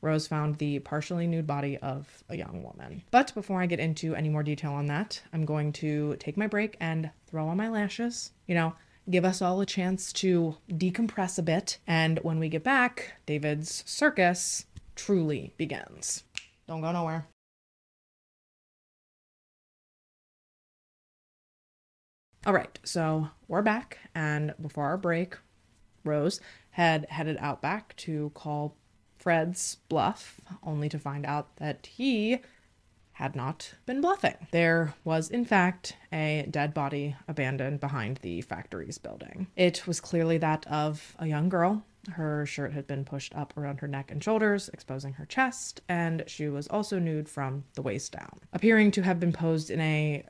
Rose found the partially nude body of a young woman. But before I get into any more detail on that, I'm going to take my break and throw on my lashes. You know, give us all a chance to decompress a bit. And when we get back, David's circus truly begins. Don't go nowhere. All right, so we're back, and before our break, Rose had headed out back to call Fred's bluff, only to find out that he had not been bluffing. There was, in fact, a dead body abandoned behind the factory's building. It was clearly that of a young girl. Her shirt had been pushed up around her neck and shoulders, exposing her chest, and she was also nude from the waist down, appearing to have been posed in a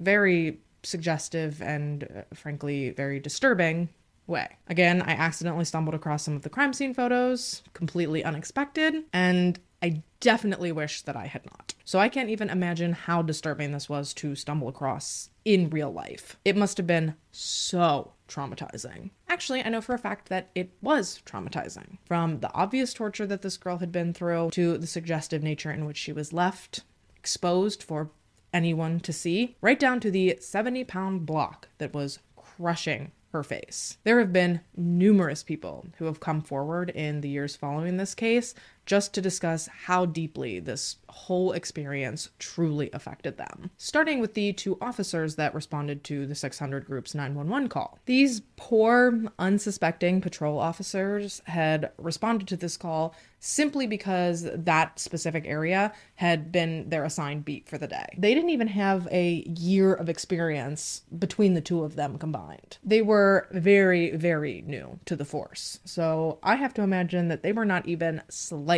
very suggestive and, uh, frankly, very disturbing way. Again, I accidentally stumbled across some of the crime scene photos, completely unexpected, and I definitely wish that I had not. So I can't even imagine how disturbing this was to stumble across in real life. It must have been so traumatizing. Actually, I know for a fact that it was traumatizing. From the obvious torture that this girl had been through to the suggestive nature in which she was left exposed for anyone to see, right down to the 70 pound block that was crushing her face. There have been numerous people who have come forward in the years following this case just to discuss how deeply this whole experience truly affected them. Starting with the two officers that responded to the 600 group's 911 call. These poor, unsuspecting patrol officers had responded to this call simply because that specific area had been their assigned beat for the day. They didn't even have a year of experience between the two of them combined. They were very, very new to the force. So I have to imagine that they were not even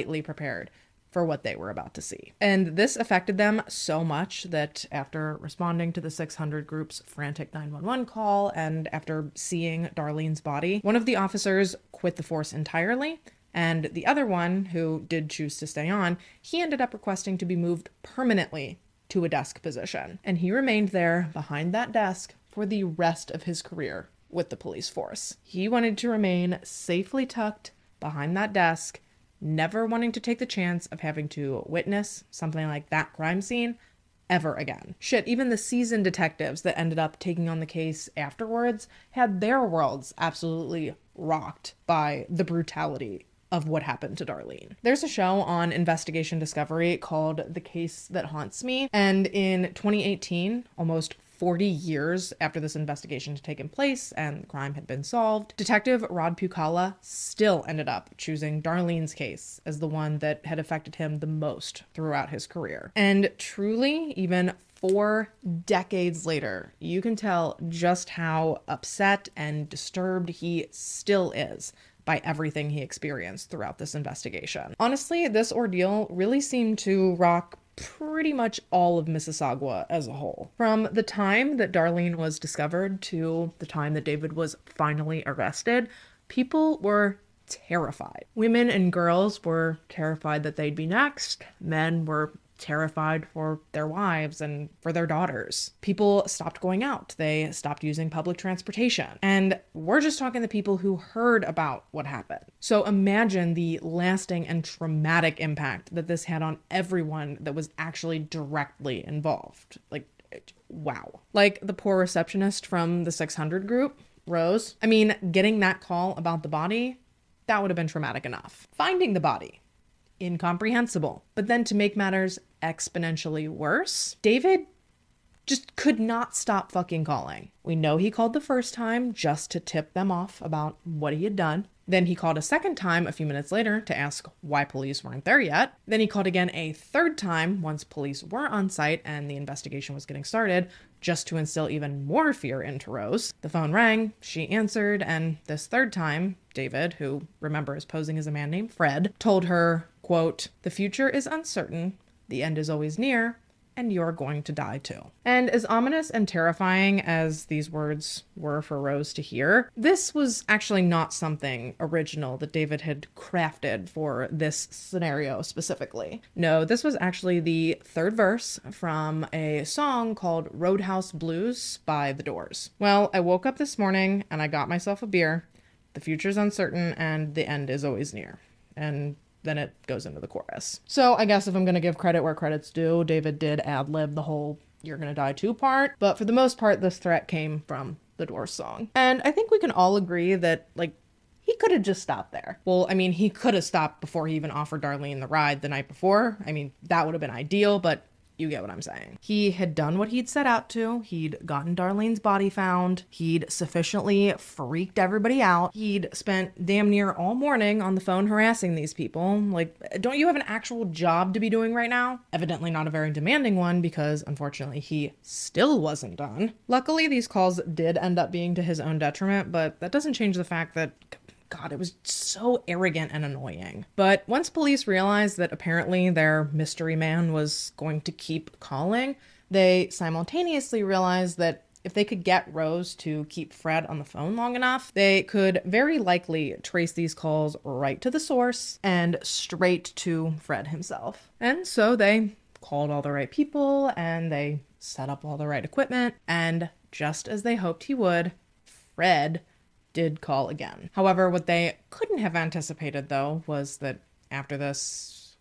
prepared for what they were about to see. And this affected them so much that after responding to the 600 group's frantic 911 call and after seeing Darlene's body, one of the officers quit the force entirely and the other one, who did choose to stay on, he ended up requesting to be moved permanently to a desk position. And he remained there behind that desk for the rest of his career with the police force. He wanted to remain safely tucked behind that desk, never wanting to take the chance of having to witness something like that crime scene ever again. Shit, even the seasoned detectives that ended up taking on the case afterwards had their worlds absolutely rocked by the brutality of what happened to Darlene. There's a show on Investigation Discovery called The Case That Haunts Me, and in 2018, almost 40 years after this investigation had taken place and the crime had been solved, Detective Rod Pukala still ended up choosing Darlene's case as the one that had affected him the most throughout his career. And truly, even four decades later, you can tell just how upset and disturbed he still is by everything he experienced throughout this investigation. Honestly, this ordeal really seemed to rock pretty much all of Mississauga as a whole. From the time that Darlene was discovered to the time that David was finally arrested, people were terrified. Women and girls were terrified that they'd be next. Men were terrified for their wives and for their daughters. People stopped going out, they stopped using public transportation. And we're just talking the people who heard about what happened. So imagine the lasting and traumatic impact that this had on everyone that was actually directly involved. Like, wow. Like the poor receptionist from the 600 group, Rose. I mean, getting that call about the body, that would have been traumatic enough. Finding the body, incomprehensible. But then to make matters exponentially worse, David just could not stop fucking calling. We know he called the first time just to tip them off about what he had done. Then he called a second time a few minutes later to ask why police weren't there yet. Then he called again a third time once police were on site and the investigation was getting started, just to instill even more fear into Rose. The phone rang, she answered, and this third time, David, who remember is posing as a man named Fred, told her, quote, "The future is uncertain, the end is always near, and you're going to die too. And as ominous and terrifying as these words were for Rose to hear, this was actually not something original that David had crafted for this scenario specifically. No, this was actually the third verse from a song called Roadhouse Blues by The Doors. Well, I woke up this morning and I got myself a beer. The future's uncertain and the end is always near. And then it goes into the chorus. So I guess if I'm going to give credit where credit's due, David did ad lib the whole You're Gonna Die Too part. But for the most part, this threat came from the Doors song. And I think we can all agree that, like, he could have just stopped there. Well, I mean, he could have stopped before he even offered Darlene the ride the night before. I mean, that would have been ideal, but you get what I'm saying. He had done what he'd set out to. He'd gotten Darlene's body found. He'd sufficiently freaked everybody out. He'd spent damn near all morning on the phone harassing these people. Like, don't you have an actual job to be doing right now? Evidently not a very demanding one because unfortunately he still wasn't done. Luckily, these calls did end up being to his own detriment, but that doesn't change the fact that God, it was so arrogant and annoying. But once police realized that apparently their mystery man was going to keep calling, they simultaneously realized that if they could get Rose to keep Fred on the phone long enough, they could very likely trace these calls right to the source and straight to Fred himself. And so they called all the right people and they set up all the right equipment. And just as they hoped he would, Fred did call again. However, what they couldn't have anticipated, though, was that after this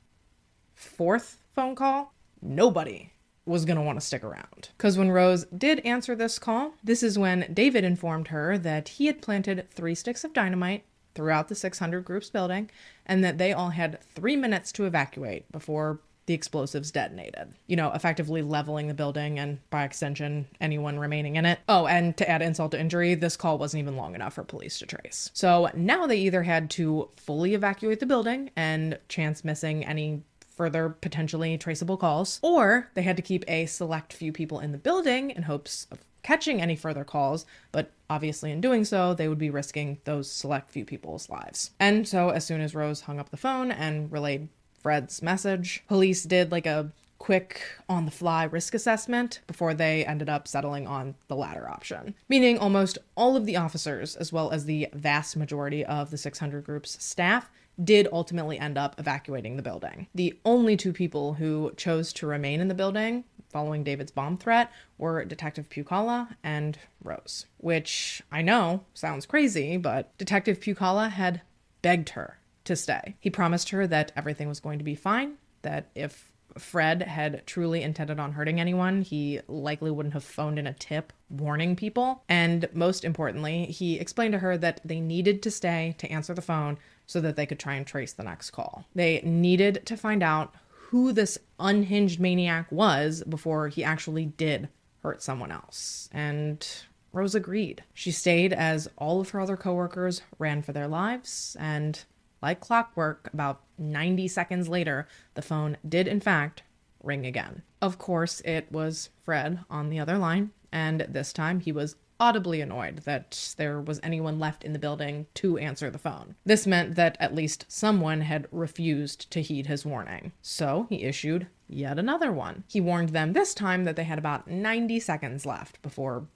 fourth phone call, nobody was going to want to stick around. Because when Rose did answer this call, this is when David informed her that he had planted three sticks of dynamite throughout the 600 group's building and that they all had three minutes to evacuate before the explosives detonated, you know, effectively leveling the building and by extension, anyone remaining in it. Oh, and to add insult to injury, this call wasn't even long enough for police to trace. So now they either had to fully evacuate the building and chance missing any further potentially traceable calls, or they had to keep a select few people in the building in hopes of catching any further calls, but obviously in doing so, they would be risking those select few people's lives. And so as soon as Rose hung up the phone and relayed Fred's message, police did like a quick on the fly risk assessment before they ended up settling on the latter option. Meaning almost all of the officers, as well as the vast majority of the 600 group's staff, did ultimately end up evacuating the building. The only two people who chose to remain in the building following David's bomb threat were Detective Pukala and Rose, which I know sounds crazy, but Detective Pukala had begged her to stay. He promised her that everything was going to be fine, that if Fred had truly intended on hurting anyone, he likely wouldn't have phoned in a tip warning people. And most importantly, he explained to her that they needed to stay to answer the phone so that they could try and trace the next call. They needed to find out who this unhinged maniac was before he actually did hurt someone else. And Rose agreed. She stayed as all of her other coworkers ran for their lives, and like clockwork, about 90 seconds later, the phone did in fact ring again. Of course, it was Fred on the other line, and this time he was audibly annoyed that there was anyone left in the building to answer the phone. This meant that at least someone had refused to heed his warning. So he issued yet another one. He warned them this time that they had about 90 seconds left before,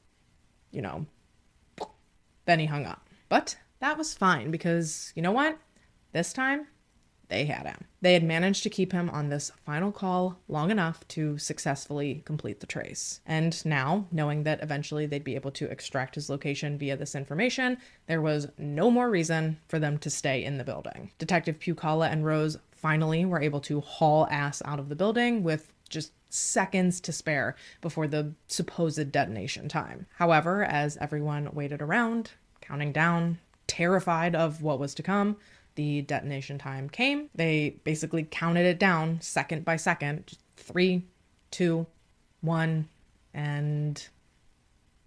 you know, then he hung up. But that was fine because, you know what? This time, they had him. They had managed to keep him on this final call long enough to successfully complete the trace. And now, knowing that eventually they'd be able to extract his location via this information, there was no more reason for them to stay in the building. Detective Pukala and Rose finally were able to haul ass out of the building with just seconds to spare before the supposed detonation time. However, as everyone waited around, counting down, terrified of what was to come, the detonation time came. They basically counted it down second by second three, two, one, and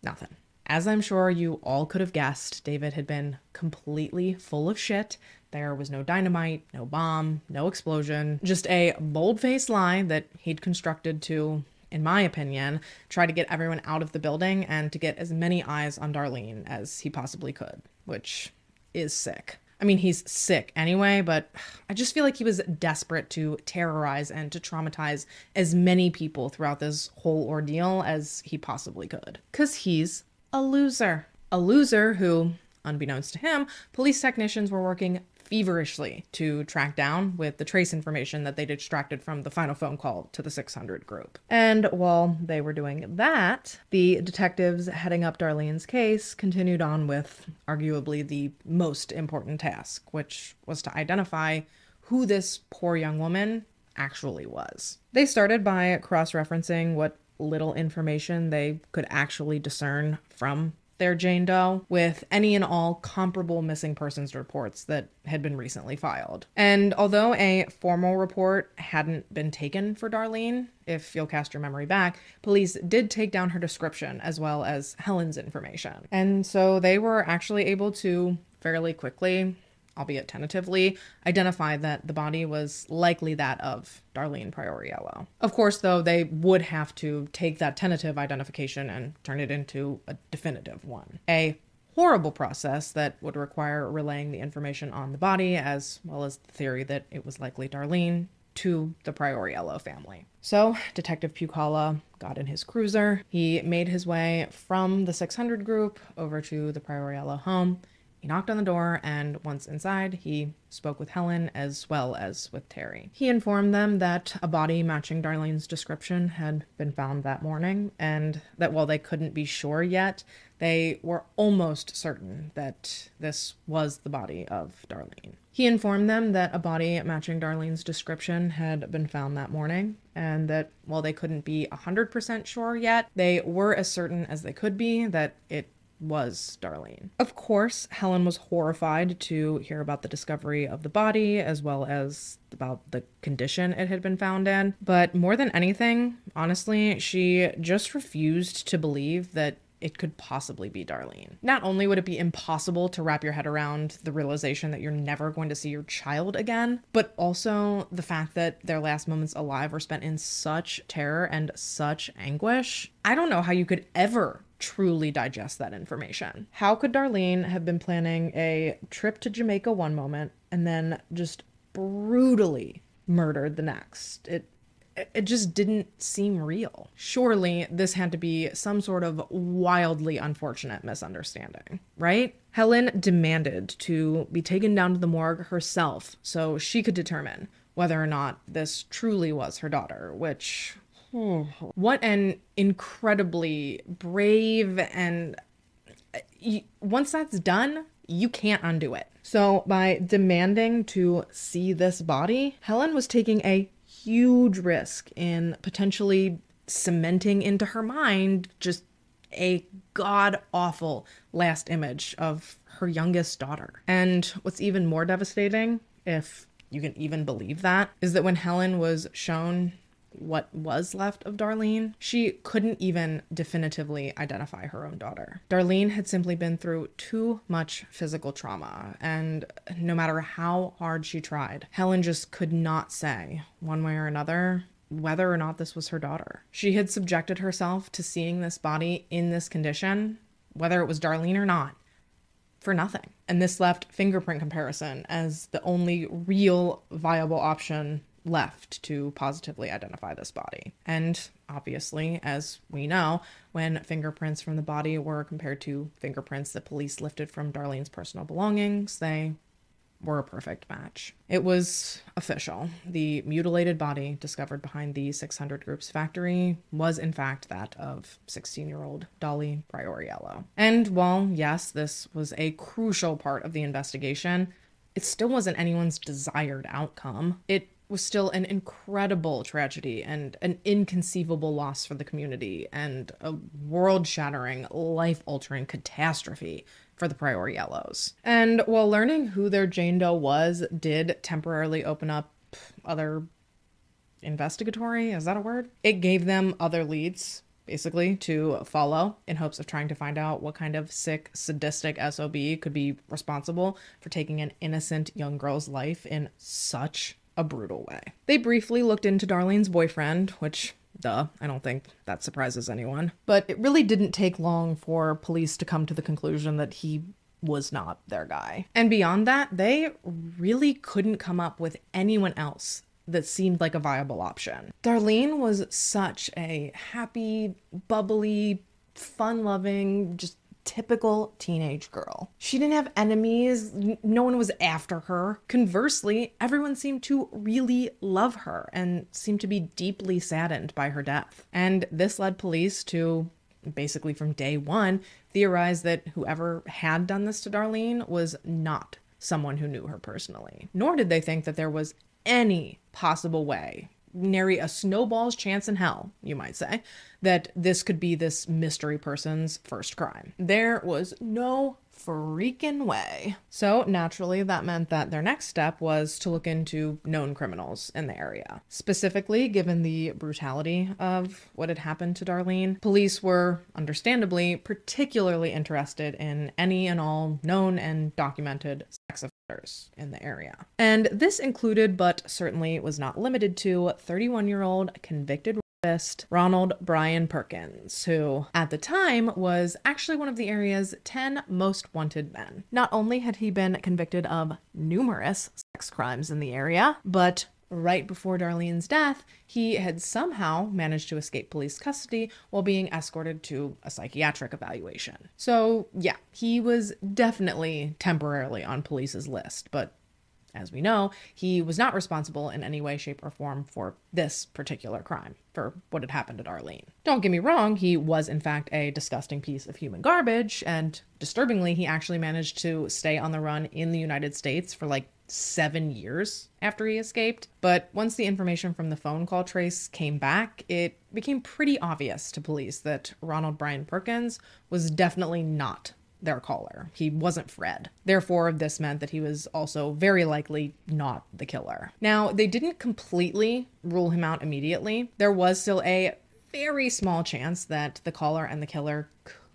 nothing. As I'm sure you all could have guessed, David had been completely full of shit. There was no dynamite, no bomb, no explosion, just a bold faced lie that he'd constructed to, in my opinion, try to get everyone out of the building and to get as many eyes on Darlene as he possibly could, which is sick. I mean, he's sick anyway, but I just feel like he was desperate to terrorize and to traumatize as many people throughout this whole ordeal as he possibly could. Because he's a loser. A loser who, unbeknownst to him, police technicians were working feverishly to track down with the trace information that they'd extracted from the final phone call to the 600 group. And while they were doing that, the detectives heading up Darlene's case continued on with arguably the most important task, which was to identify who this poor young woman actually was. They started by cross referencing what little information they could actually discern from their Jane Doe with any and all comparable missing persons reports that had been recently filed. And although a formal report hadn't been taken for Darlene, if you'll cast your memory back, police did take down her description as well as Helen's information. And so they were actually able to fairly quickly albeit tentatively, identify that the body was likely that of Darlene Prioriello. Of course, though, they would have to take that tentative identification and turn it into a definitive one. A horrible process that would require relaying the information on the body as well as the theory that it was likely Darlene to the Prioriello family. So, Detective Pukala got in his cruiser. He made his way from the 600 group over to the Prioriello home. He knocked on the door, and once inside, he spoke with Helen as well as with Terry. He informed them that a body matching Darlene's description had been found that morning, and that while they couldn't be sure yet, they were almost certain that this was the body of Darlene. He informed them that a body matching Darlene's description had been found that morning, and that while they couldn't be 100% sure yet, they were as certain as they could be that it was Darlene. Of course, Helen was horrified to hear about the discovery of the body as well as about the condition it had been found in. But more than anything, honestly, she just refused to believe that it could possibly be Darlene. Not only would it be impossible to wrap your head around the realization that you're never going to see your child again, but also the fact that their last moments alive were spent in such terror and such anguish. I don't know how you could ever truly digest that information. How could Darlene have been planning a trip to Jamaica one moment and then just brutally murdered the next? It it just didn't seem real. Surely this had to be some sort of wildly unfortunate misunderstanding, right? Helen demanded to be taken down to the morgue herself so she could determine whether or not this truly was her daughter, which. Oh. what an incredibly brave and. Once that's done, you can't undo it. So, by demanding to see this body, Helen was taking a huge risk in potentially cementing into her mind just a god awful last image of her youngest daughter. And what's even more devastating, if you can even believe that, is that when Helen was shown what was left of Darlene, she couldn't even definitively identify her own daughter. Darlene had simply been through too much physical trauma, and no matter how hard she tried, Helen just could not say, one way or another, whether or not this was her daughter. She had subjected herself to seeing this body in this condition, whether it was Darlene or not, for nothing. And this left fingerprint comparison as the only real viable option left to positively identify this body. And obviously, as we know, when fingerprints from the body were compared to fingerprints that police lifted from Darlene's personal belongings, they were a perfect match. It was official. The mutilated body discovered behind the 600 Group's factory was, in fact, that of 16 year old Dolly Prioriello. And while, yes, this was a crucial part of the investigation, it still wasn't anyone's desired outcome. It was still an incredible tragedy and an inconceivable loss for the community and a world shattering, life altering catastrophe for the Prioriellos. And while learning who their Jane Doe was did temporarily open up other investigatory, is that a word? It gave them other leads basically to follow in hopes of trying to find out what kind of sick, sadistic SOB could be responsible for taking an innocent young girl's life in such a brutal way. They briefly looked into Darlene's boyfriend, which Duh, I don't think that surprises anyone. But it really didn't take long for police to come to the conclusion that he was not their guy. And beyond that, they really couldn't come up with anyone else that seemed like a viable option. Darlene was such a happy, bubbly, fun loving, just typical teenage girl. She didn't have enemies, no one was after her. Conversely, everyone seemed to really love her and seemed to be deeply saddened by her death. And this led police to basically from day one theorize that whoever had done this to Darlene was not someone who knew her personally. Nor did they think that there was any possible way nary a snowball's chance in hell, you might say, that this could be this mystery person's first crime. There was no freaking way. So, naturally, that meant that their next step was to look into known criminals in the area. Specifically, given the brutality of what had happened to Darlene, police were, understandably, particularly interested in any and all known and documented sex offenders in the area. And this included, but certainly was not limited to, 31 year old convicted Ronald Brian Perkins, who at the time was actually one of the area's 10 most wanted men. Not only had he been convicted of numerous sex crimes in the area, but right before Darlene's death, he had somehow managed to escape police custody while being escorted to a psychiatric evaluation. So, yeah, he was definitely temporarily on police's list, but as we know, he was not responsible in any way, shape, or form for this particular crime, for what had happened to Darlene. Don't get me wrong, he was in fact a disgusting piece of human garbage, and disturbingly, he actually managed to stay on the run in the United States for like seven years after he escaped. But once the information from the phone call trace came back, it became pretty obvious to police that Ronald Brian Perkins was definitely not their caller. He wasn't Fred. Therefore, this meant that he was also very likely not the killer. Now, they didn't completely rule him out immediately. There was still a very small chance that the caller and the killer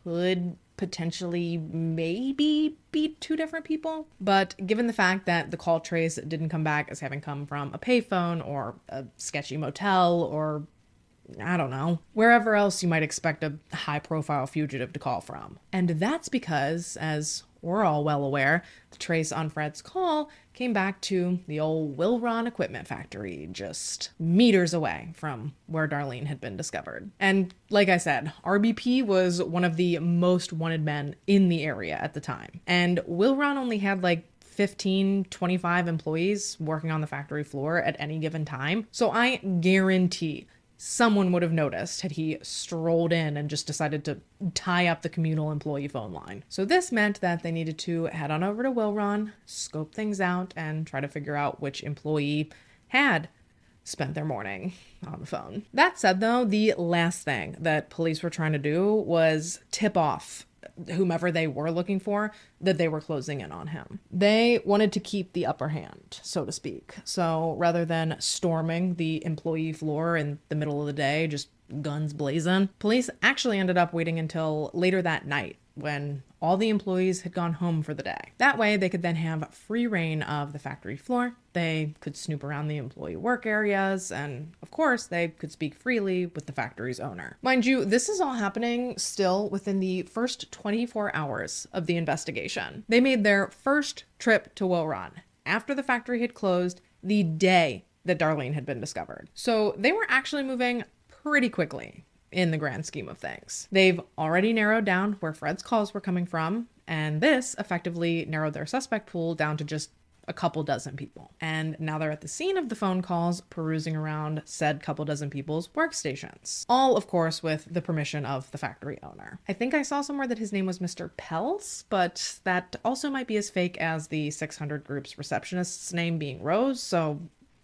could potentially maybe be two different people. But given the fact that the call trace didn't come back as having come from a payphone or a sketchy motel or I don't know, wherever else you might expect a high profile fugitive to call from. And that's because, as we're all well aware, the trace on Fred's call came back to the old Wilron Equipment Factory, just meters away from where Darlene had been discovered. And like I said, RBP was one of the most wanted men in the area at the time. And Wilron only had like 15, 25 employees working on the factory floor at any given time. So I guarantee someone would have noticed had he strolled in and just decided to tie up the communal employee phone line. So this meant that they needed to head on over to Wilron, scope things out, and try to figure out which employee had spent their morning on the phone. That said, though, the last thing that police were trying to do was tip off whomever they were looking for that they were closing in on him. They wanted to keep the upper hand, so to speak. So rather than storming the employee floor in the middle of the day, just guns blazing, police actually ended up waiting until later that night when all the employees had gone home for the day. That way, they could then have free reign of the factory floor. They could snoop around the employee work areas, and of course, they could speak freely with the factory's owner. Mind you, this is all happening still within the first 24 hours of the investigation. They made their first trip to Wilron after the factory had closed the day that Darlene had been discovered. So they were actually moving pretty quickly in the grand scheme of things. They've already narrowed down where Fred's calls were coming from, and this effectively narrowed their suspect pool down to just a couple dozen people. And now they're at the scene of the phone calls, perusing around said couple dozen people's workstations. All, of course, with the permission of the factory owner. I think I saw somewhere that his name was Mr. Pels, but that also might be as fake as the 600 group's receptionist's name being Rose, so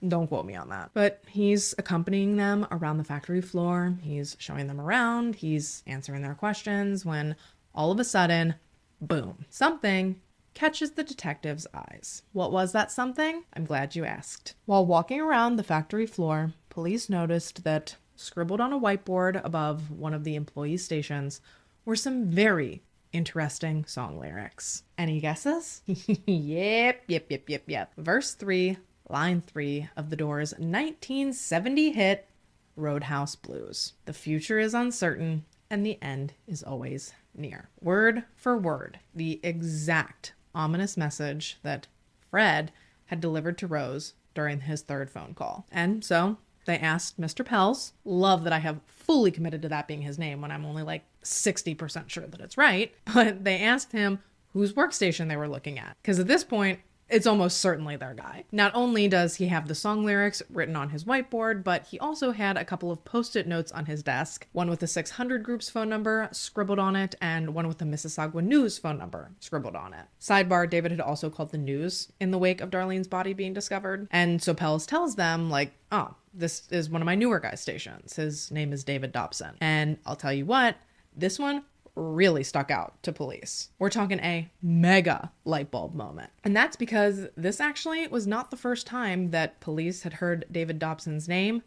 don't quote me on that. But he's accompanying them around the factory floor. He's showing them around. He's answering their questions when all of a sudden, boom, something catches the detective's eyes. What was that something? I'm glad you asked. While walking around the factory floor, police noticed that scribbled on a whiteboard above one of the employee stations were some very interesting song lyrics. Any guesses? yep, yep, yep, yep, yep. Verse 3 line three of the Doors' 1970 hit, Roadhouse Blues. The future is uncertain, and the end is always near. Word for word, the exact ominous message that Fred had delivered to Rose during his third phone call. And so they asked Mr. Pels, love that I have fully committed to that being his name when I'm only like 60% sure that it's right, but they asked him whose workstation they were looking at. Because at this point, it's almost certainly their guy. Not only does he have the song lyrics written on his whiteboard, but he also had a couple of post it notes on his desk one with the 600 group's phone number scribbled on it, and one with the Mississauga News phone number scribbled on it. Sidebar David had also called the news in the wake of Darlene's body being discovered. And so Pels tells them, like, oh, this is one of my newer guy stations. His name is David Dobson. And I'll tell you what, this one really stuck out to police. We're talking a mega light bulb moment. And that's because this actually was not the first time that police had heard David Dobson's name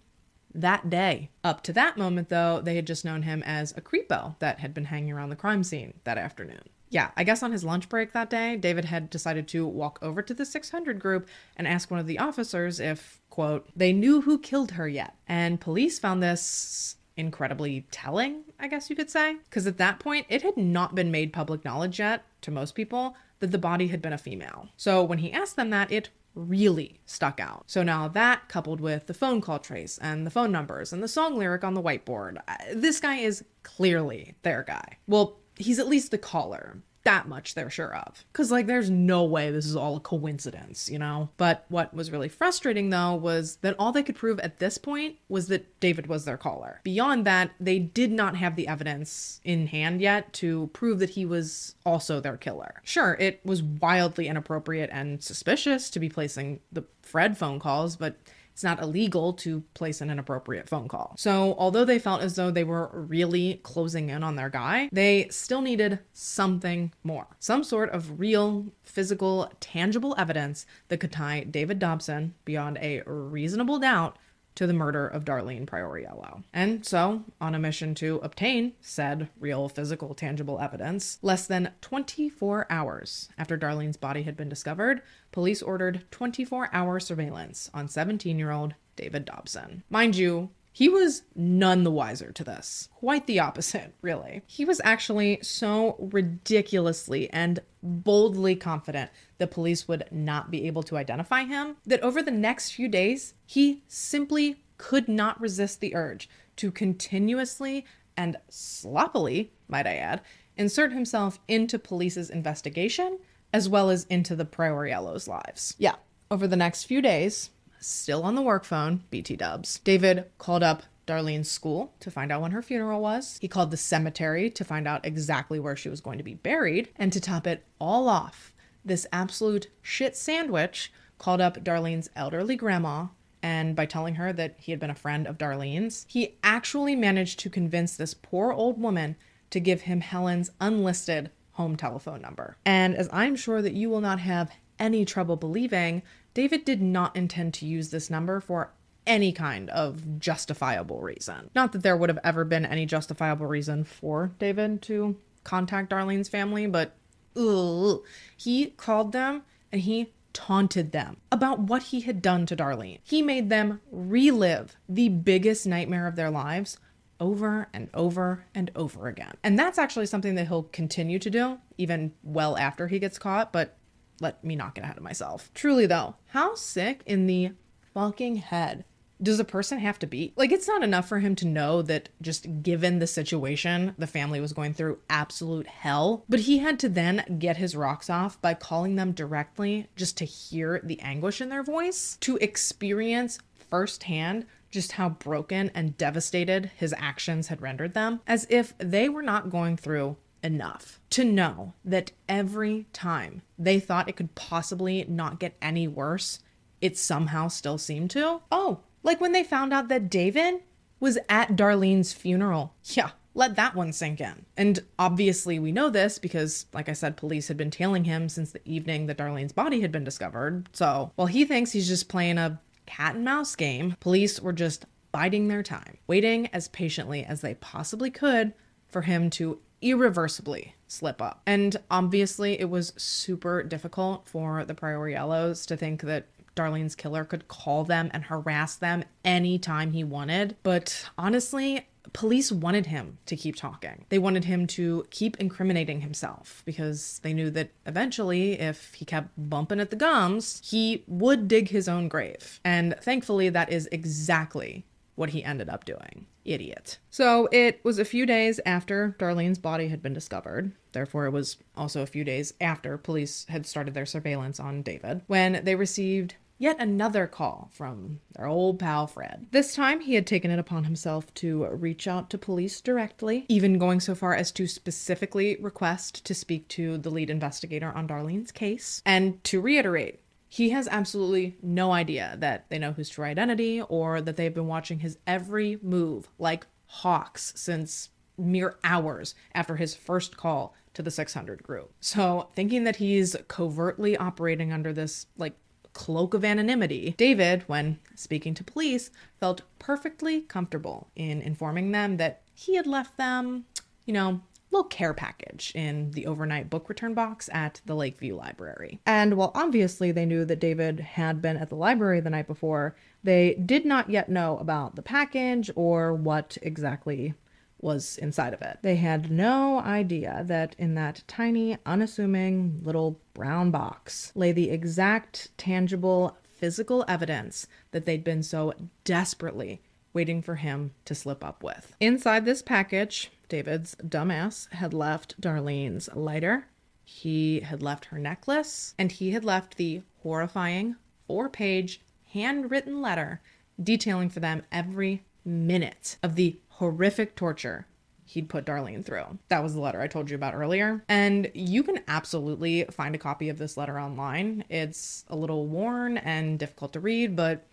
that day. Up to that moment, though, they had just known him as a creepo that had been hanging around the crime scene that afternoon. Yeah, I guess on his lunch break that day, David had decided to walk over to the 600 group and ask one of the officers if, quote, they knew who killed her yet. And police found this incredibly telling, I guess you could say. Because at that point, it had not been made public knowledge yet to most people that the body had been a female. So when he asked them that, it really stuck out. So now that coupled with the phone call trace and the phone numbers and the song lyric on the whiteboard, uh, this guy is clearly their guy. Well, he's at least the caller. That much they're sure of. Because, like, there's no way this is all a coincidence, you know? But what was really frustrating, though, was that all they could prove at this point was that David was their caller. Beyond that, they did not have the evidence in hand yet to prove that he was also their killer. Sure, it was wildly inappropriate and suspicious to be placing the Fred phone calls, but it's not illegal to place an inappropriate phone call. So, although they felt as though they were really closing in on their guy, they still needed something more. Some sort of real, physical, tangible evidence that could tie David Dobson beyond a reasonable doubt to the murder of Darlene Prioriello. And so, on a mission to obtain said real physical tangible evidence, less than 24 hours after Darlene's body had been discovered, police ordered 24 hour surveillance on 17 year old David Dobson. Mind you, he was none the wiser to this. Quite the opposite, really. He was actually so ridiculously and boldly confident the police would not be able to identify him that over the next few days, he simply could not resist the urge to continuously and sloppily, might I add, insert himself into police's investigation as well as into the Prioriello's lives. Yeah, over the next few days, still on the work phone, BT dubs. David called up Darlene's school to find out when her funeral was. He called the cemetery to find out exactly where she was going to be buried. And to top it all off, this absolute shit sandwich called up Darlene's elderly grandma. And by telling her that he had been a friend of Darlene's, he actually managed to convince this poor old woman to give him Helen's unlisted home telephone number. And as I'm sure that you will not have any trouble believing, David did not intend to use this number for any kind of justifiable reason. Not that there would have ever been any justifiable reason for David to contact Darlene's family, but ugh, he called them and he taunted them about what he had done to Darlene. He made them relive the biggest nightmare of their lives over and over and over again. And that's actually something that he'll continue to do even well after he gets caught, but let me not get ahead of myself. Truly, though, how sick in the fucking head does a person have to be? Like, it's not enough for him to know that just given the situation, the family was going through absolute hell, but he had to then get his rocks off by calling them directly just to hear the anguish in their voice, to experience firsthand just how broken and devastated his actions had rendered them, as if they were not going through enough to know that every time they thought it could possibly not get any worse, it somehow still seemed to. Oh, like when they found out that David was at Darlene's funeral. Yeah, let that one sink in. And obviously, we know this because, like I said, police had been tailing him since the evening that Darlene's body had been discovered. So while he thinks he's just playing a cat and mouse game, police were just biding their time, waiting as patiently as they possibly could for him to irreversibly slip up. And obviously, it was super difficult for the Prioriellos to think that Darlene's killer could call them and harass them anytime he wanted. But honestly, police wanted him to keep talking. They wanted him to keep incriminating himself because they knew that eventually, if he kept bumping at the gums, he would dig his own grave. And thankfully, that is exactly what he ended up doing. Idiot. So it was a few days after Darlene's body had been discovered. Therefore, it was also a few days after police had started their surveillance on David when they received yet another call from their old pal Fred. This time, he had taken it upon himself to reach out to police directly, even going so far as to specifically request to speak to the lead investigator on Darlene's case. And to reiterate, he has absolutely no idea that they know his true identity or that they've been watching his every move like hawks since mere hours after his first call to the 600 group. So, thinking that he's covertly operating under this like cloak of anonymity, David, when speaking to police, felt perfectly comfortable in informing them that he had left them, you know, little care package in the overnight book return box at the Lakeview Library. And while obviously they knew that David had been at the library the night before, they did not yet know about the package or what exactly was inside of it. They had no idea that in that tiny, unassuming little brown box lay the exact, tangible, physical evidence that they'd been so desperately waiting for him to slip up with. Inside this package, David's dumbass had left Darlene's lighter, He had left her necklace, and he had left the horrifying four page handwritten letter detailing for them every minute of the horrific torture he'd put Darlene through. That was the letter I told you about earlier. And you can absolutely find a copy of this letter online. It's a little worn and difficult to read, but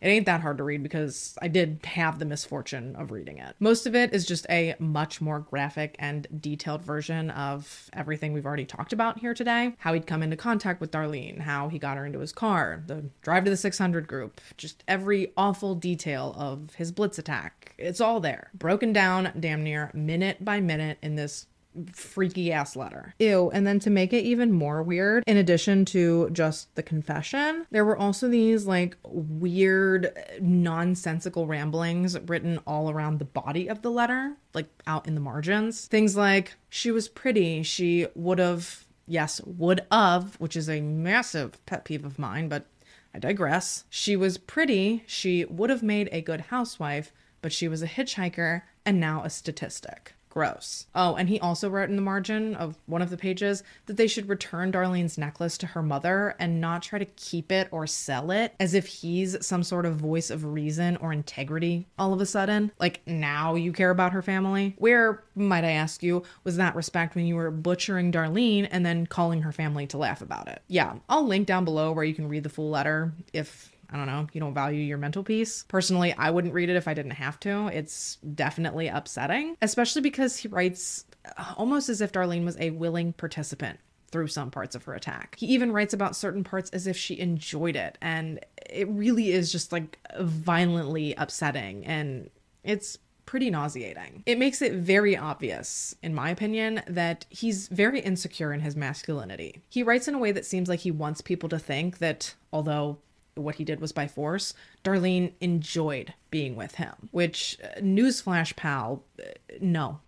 it ain't that hard to read because I did have the misfortune of reading it. Most of it is just a much more graphic and detailed version of everything we've already talked about here today. How he'd come into contact with Darlene, how he got her into his car, the drive to the 600 group, just every awful detail of his blitz attack. It's all there, broken down damn near minute by minute in this freaky ass letter. Ew. And then to make it even more weird, in addition to just the confession, there were also these like weird, nonsensical ramblings written all around the body of the letter, like out in the margins. Things like, she was pretty, she would have, yes, would of, which is a massive pet peeve of mine, but I digress. She was pretty, she would have made a good housewife, but she was a hitchhiker and now a statistic. Gross. Oh, and he also wrote in the margin of one of the pages that they should return Darlene's necklace to her mother and not try to keep it or sell it as if he's some sort of voice of reason or integrity all of a sudden. Like now you care about her family? Where, might I ask you, was that respect when you were butchering Darlene and then calling her family to laugh about it? Yeah, I'll link down below where you can read the full letter if I don't know, you don't value your mental peace. Personally, I wouldn't read it if I didn't have to. It's definitely upsetting, especially because he writes uh, almost as if Darlene was a willing participant through some parts of her attack. He even writes about certain parts as if she enjoyed it, and it really is just like violently upsetting and it's pretty nauseating. It makes it very obvious, in my opinion, that he's very insecure in his masculinity. He writes in a way that seems like he wants people to think that although what he did was by force, Darlene enjoyed being with him, which, uh, newsflash, pal, uh, no.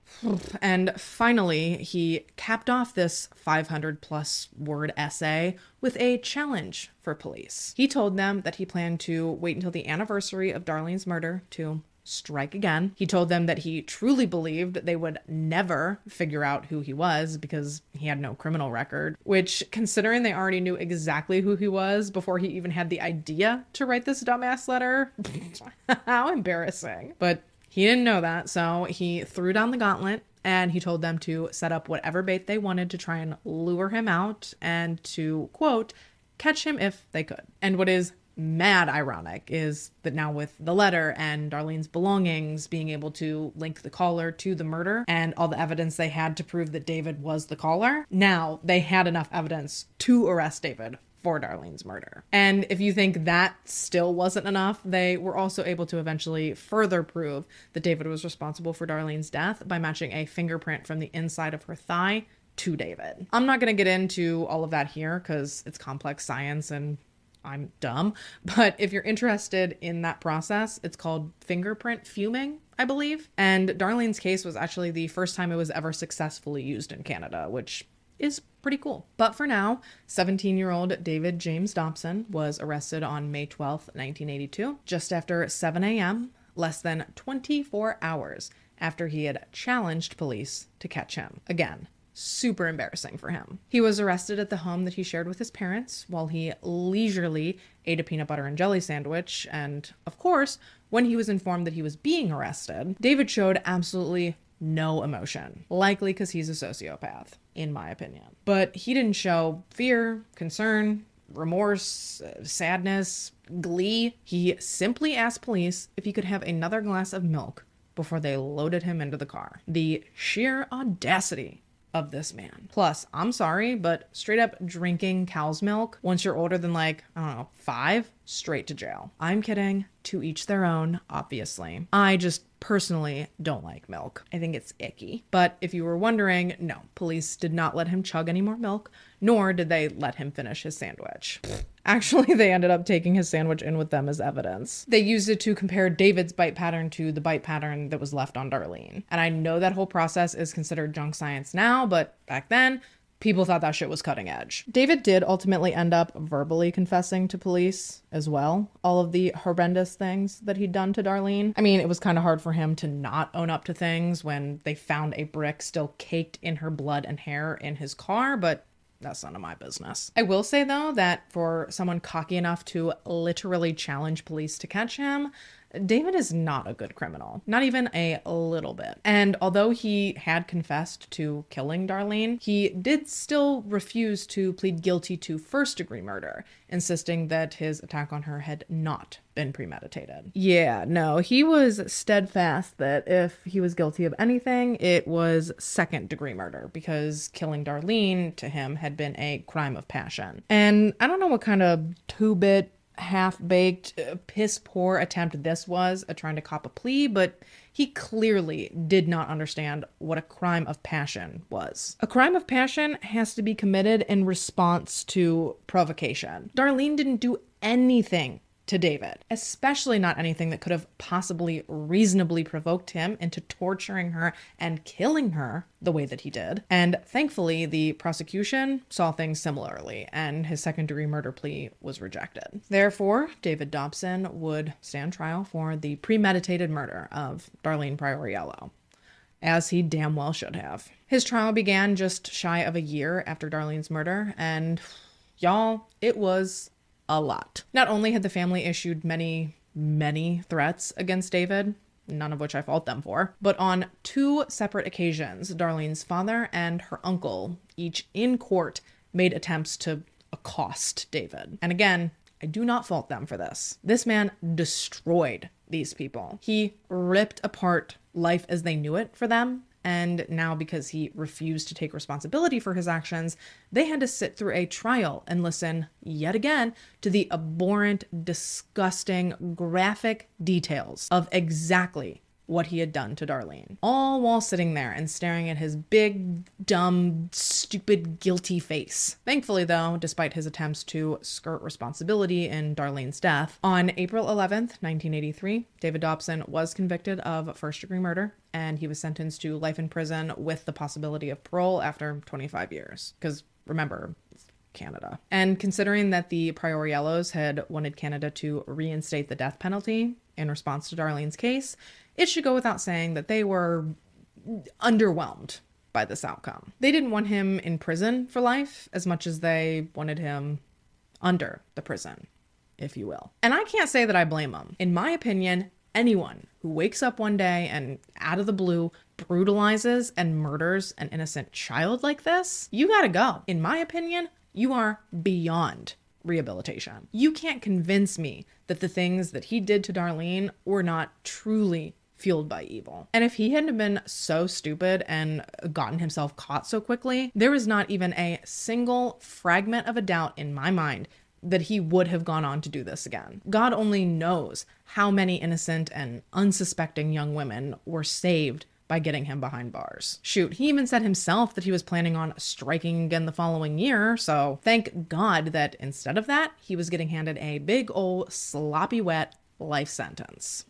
And finally, he capped off this 500 plus word essay with a challenge for police. He told them that he planned to wait until the anniversary of Darlene's murder to strike again. He told them that he truly believed they would never figure out who he was because he had no criminal record, which, considering they already knew exactly who he was before he even had the idea to write this dumbass letter, how embarrassing. But he didn't know that, so he threw down the gauntlet and he told them to set up whatever bait they wanted to try and lure him out and to, quote, catch him if they could. And what is mad ironic is that now with the letter and Darlene's belongings being able to link the caller to the murder and all the evidence they had to prove that David was the caller, now they had enough evidence to arrest David for Darlene's murder. And if you think that still wasn't enough, they were also able to eventually further prove that David was responsible for Darlene's death by matching a fingerprint from the inside of her thigh to David. I'm not going to get into all of that here because it's complex science and I'm dumb. But if you're interested in that process, it's called fingerprint fuming, I believe. And Darlene's case was actually the first time it was ever successfully used in Canada, which is pretty cool. But for now, 17 year old David James Dobson was arrested on May 12th, 1982, just after 7 a.m., less than 24 hours after he had challenged police to catch him. Again, super embarrassing for him. He was arrested at the home that he shared with his parents while he leisurely ate a peanut butter and jelly sandwich. And of course, when he was informed that he was being arrested, David showed absolutely no emotion, likely because he's a sociopath, in my opinion. But he didn't show fear, concern, remorse, sadness, glee. He simply asked police if he could have another glass of milk before they loaded him into the car. The sheer audacity of this man. Plus, I'm sorry, but straight up drinking cow's milk once you're older than like, I don't know, five, straight to jail. I'm kidding. To each their own, obviously. I just personally don't like milk. I think it's icky. But if you were wondering, no, police did not let him chug any more milk, nor did they let him finish his sandwich. Actually, they ended up taking his sandwich in with them as evidence. They used it to compare David's bite pattern to the bite pattern that was left on Darlene. And I know that whole process is considered junk science now, but back then, people thought that shit was cutting edge. David did ultimately end up verbally confessing to police as well all of the horrendous things that he'd done to Darlene. I mean, it was kind of hard for him to not own up to things when they found a brick still caked in her blood and hair in his car, but that's none of my business. I will say though that for someone cocky enough to literally challenge police to catch him, David is not a good criminal, not even a little bit. And although he had confessed to killing Darlene, he did still refuse to plead guilty to first degree murder, insisting that his attack on her had not been premeditated. Yeah, no, he was steadfast that if he was guilty of anything, it was second degree murder because killing Darlene to him had been a crime of passion. And I don't know what kind of two bit half baked, uh, piss poor attempt this was at trying to cop a plea, but he clearly did not understand what a crime of passion was. A crime of passion has to be committed in response to provocation. Darlene didn't do anything to David, especially not anything that could have possibly reasonably provoked him into torturing her and killing her the way that he did. And thankfully, the prosecution saw things similarly, and his second degree murder plea was rejected. Therefore, David Dobson would stand trial for the premeditated murder of Darlene Prioriello as he damn well should have. His trial began just shy of a year after Darlene's murder, and y'all, it was a lot. Not only had the family issued many, many threats against David, none of which I fault them for, but on two separate occasions, Darlene's father and her uncle, each in court, made attempts to accost David. And again, I do not fault them for this. This man destroyed these people. He ripped apart life as they knew it for them. And now, because he refused to take responsibility for his actions, they had to sit through a trial and listen yet again to the abhorrent, disgusting, graphic details of exactly what he had done to Darlene. All while sitting there and staring at his big, dumb, stupid, guilty face. Thankfully, though, despite his attempts to skirt responsibility in Darlene's death, on April 11th, 1983, David Dobson was convicted of first degree murder and he was sentenced to life in prison with the possibility of parole after 25 years. Because remember, Canada. And considering that the Prioriellos had wanted Canada to reinstate the death penalty in response to Darlene's case, it should go without saying that they were underwhelmed by this outcome. They didn't want him in prison for life as much as they wanted him under the prison, if you will. And I can't say that I blame them. In my opinion, anyone who wakes up one day and out of the blue brutalizes and murders an innocent child like this, you gotta go. In my opinion, you are beyond rehabilitation. You can't convince me that the things that he did to Darlene were not truly fueled by evil. And if he hadn't been so stupid and gotten himself caught so quickly, there was not even a single fragment of a doubt in my mind that he would have gone on to do this again. God only knows how many innocent and unsuspecting young women were saved by getting him behind bars. Shoot, he even said himself that he was planning on striking again the following year, so thank God that instead of that, he was getting handed a big old sloppy wet life sentence.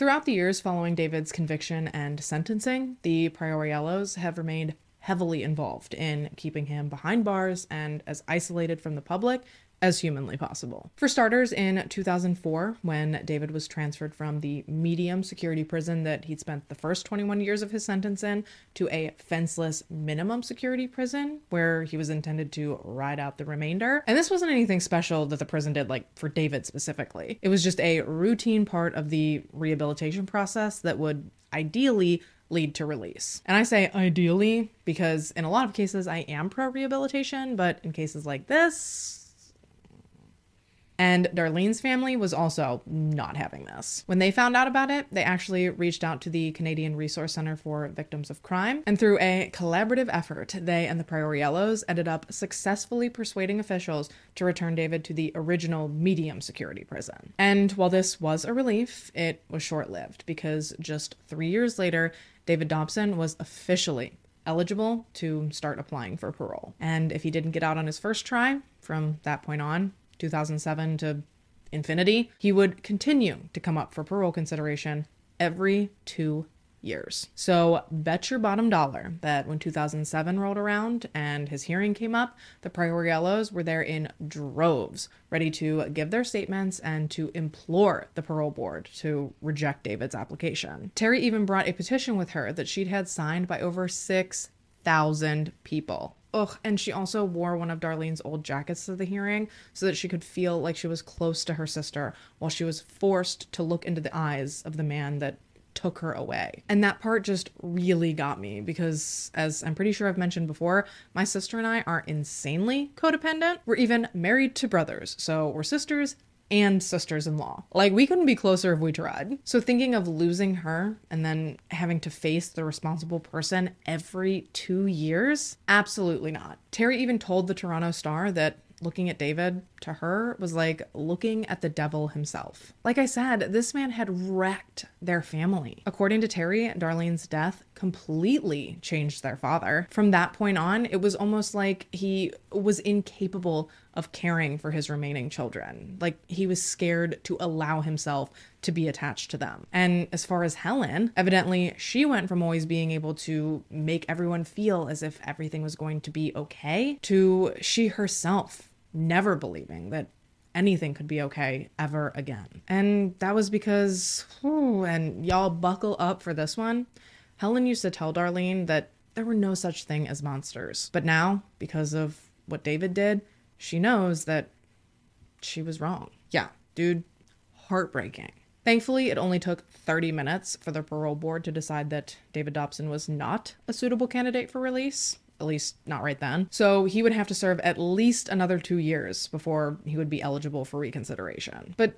Throughout the years following David's conviction and sentencing, the Prioriellos have remained heavily involved in keeping him behind bars and as isolated from the public as humanly possible. For starters, in 2004, when David was transferred from the medium security prison that he'd spent the first 21 years of his sentence in to a fenceless minimum security prison where he was intended to ride out the remainder. And this wasn't anything special that the prison did, like for David specifically. It was just a routine part of the rehabilitation process that would ideally lead to release. And I say ideally because in a lot of cases I am pro rehabilitation, but in cases like this, and Darlene's family was also not having this. When they found out about it, they actually reached out to the Canadian Resource Center for Victims of Crime, and through a collaborative effort, they and the Prioriellos ended up successfully persuading officials to return David to the original medium security prison. And while this was a relief, it was short lived because just three years later, David Dobson was officially eligible to start applying for parole. And if he didn't get out on his first try, from that point on, 2007 to infinity, he would continue to come up for parole consideration every two years. So, bet your bottom dollar that when 2007 rolled around and his hearing came up, the Prioriellos were there in droves, ready to give their statements and to implore the parole board to reject David's application. Terry even brought a petition with her that she'd had signed by over 6,000 people. Ugh, and she also wore one of Darlene's old jackets to the hearing so that she could feel like she was close to her sister while she was forced to look into the eyes of the man that took her away. And that part just really got me because, as I'm pretty sure I've mentioned before, my sister and I are insanely codependent. We're even married to brothers, so we're sisters and sisters in law. Like, we couldn't be closer if we tried. So, thinking of losing her and then having to face the responsible person every two years? Absolutely not. Terry even told the Toronto Star that looking at David to her was like looking at the devil himself. Like I said, this man had wrecked their family. According to Terry, Darlene's death completely changed their father. From that point on, it was almost like he was incapable of caring for his remaining children. Like he was scared to allow himself to be attached to them. And as far as Helen, evidently she went from always being able to make everyone feel as if everything was going to be okay to she herself never believing that anything could be okay ever again. And that was because, whew, and y'all buckle up for this one. Helen used to tell Darlene that there were no such thing as monsters. But now, because of what David did, she knows that she was wrong. Yeah, dude, heartbreaking. Thankfully, it only took 30 minutes for the parole board to decide that David Dobson was not a suitable candidate for release at least not right then. So he would have to serve at least another two years before he would be eligible for reconsideration. But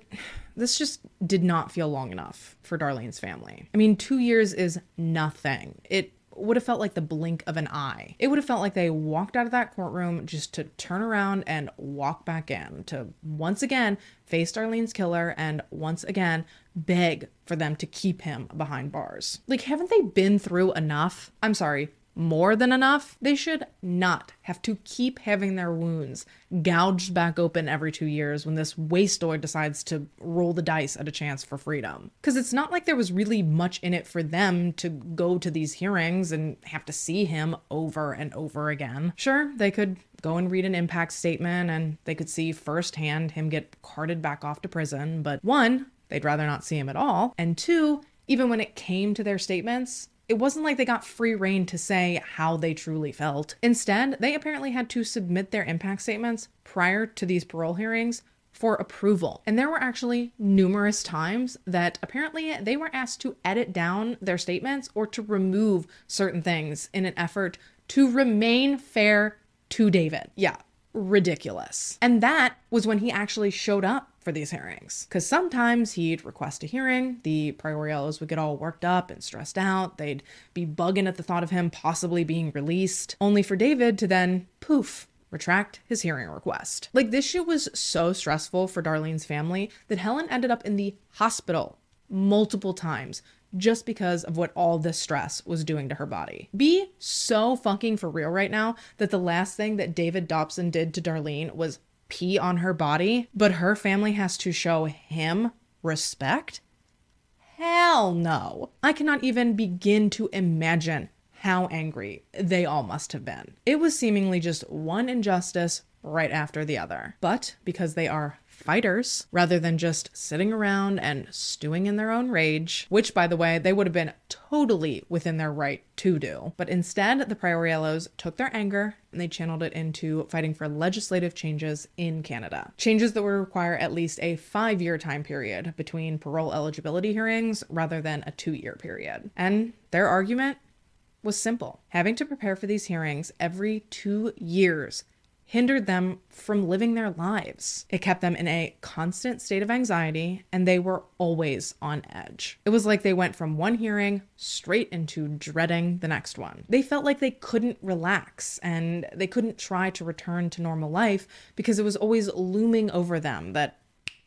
this just did not feel long enough for Darlene's family. I mean, two years is nothing. It would have felt like the blink of an eye. It would have felt like they walked out of that courtroom just to turn around and walk back in to once again face Darlene's killer and once again beg for them to keep him behind bars. Like, haven't they been through enough? I'm sorry, more than enough, they should not have to keep having their wounds gouged back open every two years when this wastoid decides to roll the dice at a chance for freedom. Because it's not like there was really much in it for them to go to these hearings and have to see him over and over again. Sure, they could go and read an impact statement and they could see firsthand him get carted back off to prison, but one, they'd rather not see him at all, and two, even when it came to their statements, it wasn't like they got free reign to say how they truly felt. Instead, they apparently had to submit their impact statements prior to these parole hearings for approval. And there were actually numerous times that apparently they were asked to edit down their statements or to remove certain things in an effort to remain fair to David. Yeah, ridiculous. And that was when he actually showed up for these hearings. Because sometimes he'd request a hearing, the Prioriellos would get all worked up and stressed out, they'd be bugging at the thought of him possibly being released, only for David to then poof. Retract his hearing request. Like, this shit was so stressful for Darlene's family that Helen ended up in the hospital multiple times just because of what all this stress was doing to her body. Be so fucking for real right now that the last thing that David Dobson did to Darlene was pee on her body, but her family has to show him respect? Hell no. I cannot even begin to imagine how angry they all must have been. It was seemingly just one injustice right after the other. But because they are fighters rather than just sitting around and stewing in their own rage, which, by the way, they would have been totally within their right to do. But instead, the Prioriellos took their anger and they channeled it into fighting for legislative changes in Canada. Changes that would require at least a five year time period between parole eligibility hearings rather than a two year period. And their argument was simple having to prepare for these hearings every two years hindered them from living their lives. It kept them in a constant state of anxiety, and they were always on edge. It was like they went from one hearing straight into dreading the next one. They felt like they couldn't relax and they couldn't try to return to normal life because it was always looming over them that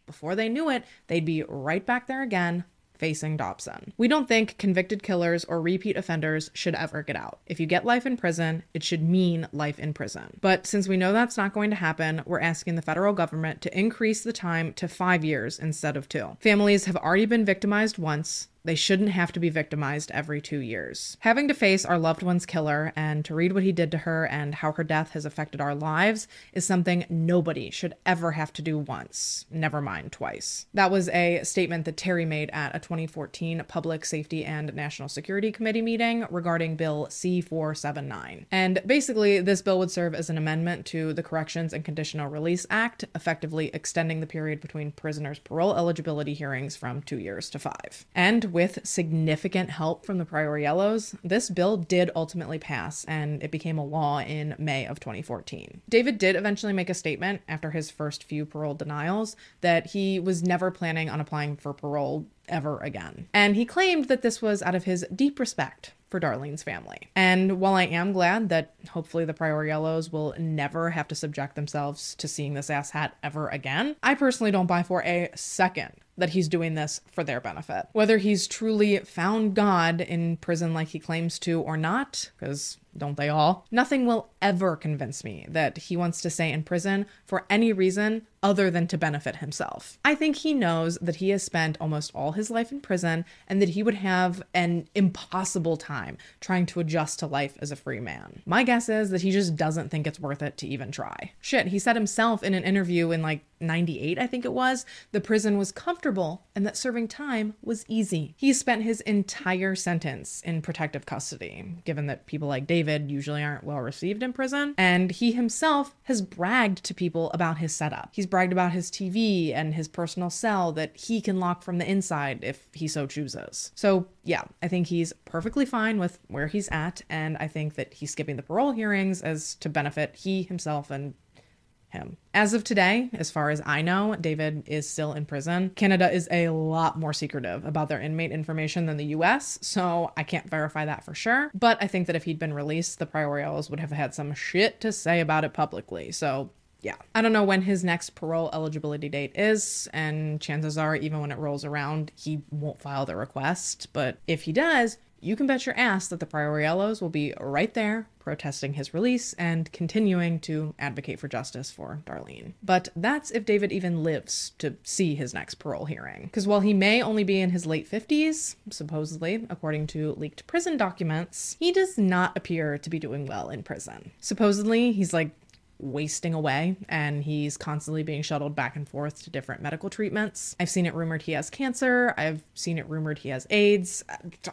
before they knew it, they'd be right back there again, facing Dobson. We don't think convicted killers or repeat offenders should ever get out. If you get life in prison, it should mean life in prison. But since we know that's not going to happen, we're asking the federal government to increase the time to five years instead of two. Families have already been victimized once. They shouldn't have to be victimized every two years. Having to face our loved one's killer and to read what he did to her and how her death has affected our lives is something nobody should ever have to do once, never mind twice. That was a statement that Terry made at a 2014 Public Safety and National Security Committee meeting regarding Bill C 479. And basically, this bill would serve as an amendment to the Corrections and Conditional Release Act, effectively extending the period between prisoners' parole eligibility hearings from two years to five. And with significant help from the Prioriellos, this bill did ultimately pass and it became a law in May of 2014. David did eventually make a statement after his first few parole denials that he was never planning on applying for parole ever again. And he claimed that this was out of his deep respect for Darlene's family. And while I am glad that hopefully the Prioriellos will never have to subject themselves to seeing this ass hat ever again, I personally don't buy for a second that he's doing this for their benefit. Whether he's truly found God in prison like he claims to or not, because don't they all? Nothing will ever convince me that he wants to stay in prison for any reason other than to benefit himself. I think he knows that he has spent almost all his life in prison and that he would have an impossible time trying to adjust to life as a free man. My guess is that he just doesn't think it's worth it to even try. Shit, he said himself in an interview in like 98, I think it was, the prison was comfortable and that serving time was easy. He spent his entire sentence in protective custody, given that people like David usually aren't well received in prison. And he himself has bragged to people about his setup. He's bragged about his TV and his personal cell that he can lock from the inside if he so chooses. So, yeah, I think he's perfectly fine with where he's at. And I think that he's skipping the parole hearings as to benefit he himself and him. As of today, as far as I know, David is still in prison. Canada is a lot more secretive about their inmate information than the US, so I can't verify that for sure. But I think that if he'd been released, the Prioriellos would have had some shit to say about it publicly. So yeah. I don't know when his next parole eligibility date is, and chances are, even when it rolls around, he won't file the request. But if he does, you can bet your ass that the Prioriellos will be right there protesting his release and continuing to advocate for justice for Darlene. But that's if David even lives to see his next parole hearing. Because while he may only be in his late 50s, supposedly, according to leaked prison documents, he does not appear to be doing well in prison. Supposedly, he's like wasting away and he's constantly being shuttled back and forth to different medical treatments. I've seen it rumored he has cancer. I've seen it rumored he has AIDS.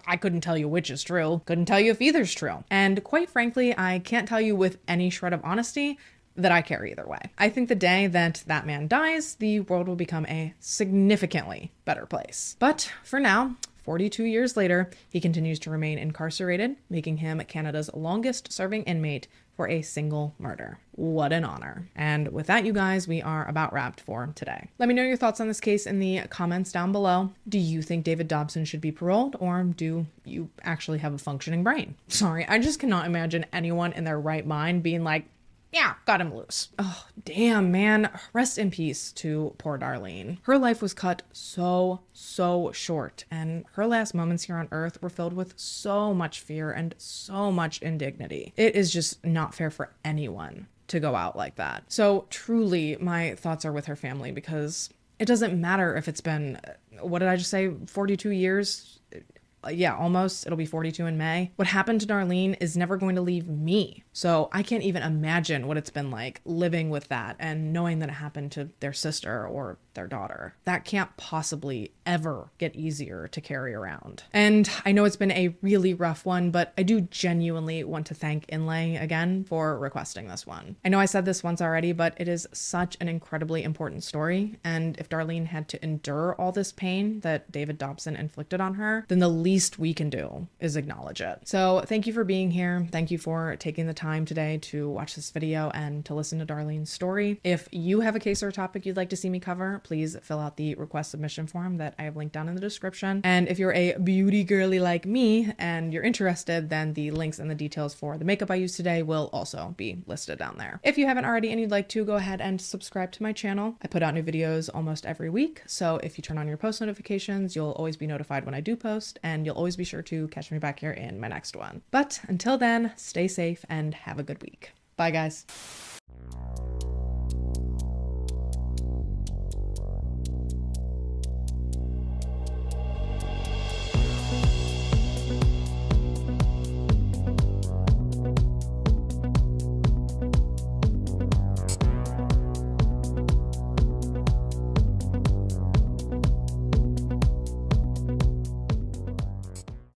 I couldn't tell you which is true. Couldn't tell you if either's true. And quite frankly, I can't tell you with any shred of honesty that I care either way. I think the day that that man dies, the world will become a significantly better place. But for now, 42 years later, he continues to remain incarcerated, making him Canada's longest serving inmate for a single murder. What an honor. And with that, you guys, we are about wrapped for today. Let me know your thoughts on this case in the comments down below. Do you think David Dobson should be paroled, or do you actually have a functioning brain? Sorry, I just cannot imagine anyone in their right mind being like, yeah, got him loose. Oh, damn, man. Rest in peace to poor Darlene. Her life was cut so, so short, and her last moments here on Earth were filled with so much fear and so much indignity. It is just not fair for anyone to go out like that. So, truly, my thoughts are with her family because it doesn't matter if it's been, uh, what did I just say, 42 years? Uh, yeah, almost. It'll be 42 in May. What happened to Darlene is never going to leave me. So I can't even imagine what it's been like living with that and knowing that it happened to their sister or their daughter. That can't possibly ever get easier to carry around. And I know it's been a really rough one, but I do genuinely want to thank Inlay again for requesting this one. I know I said this once already, but it is such an incredibly important story. And if Darlene had to endure all this pain that David Dobson inflicted on her, then the least we can do is acknowledge it. So thank you for being here. Thank you for taking the time today to watch this video and to listen to Darlene's story. If you have a case or a topic you'd like to see me cover, please fill out the request submission form that I have linked down in the description. And if you're a beauty girly like me and you're interested, then the links and the details for the makeup I used today will also be listed down there. If you haven't already and you'd like to, go ahead and subscribe to my channel. I put out new videos almost every week, so if you turn on your post notifications, you'll always be notified when I do post, and you'll always be sure to catch me back here in my next one. But until then, stay safe and have a good week. Bye, guys.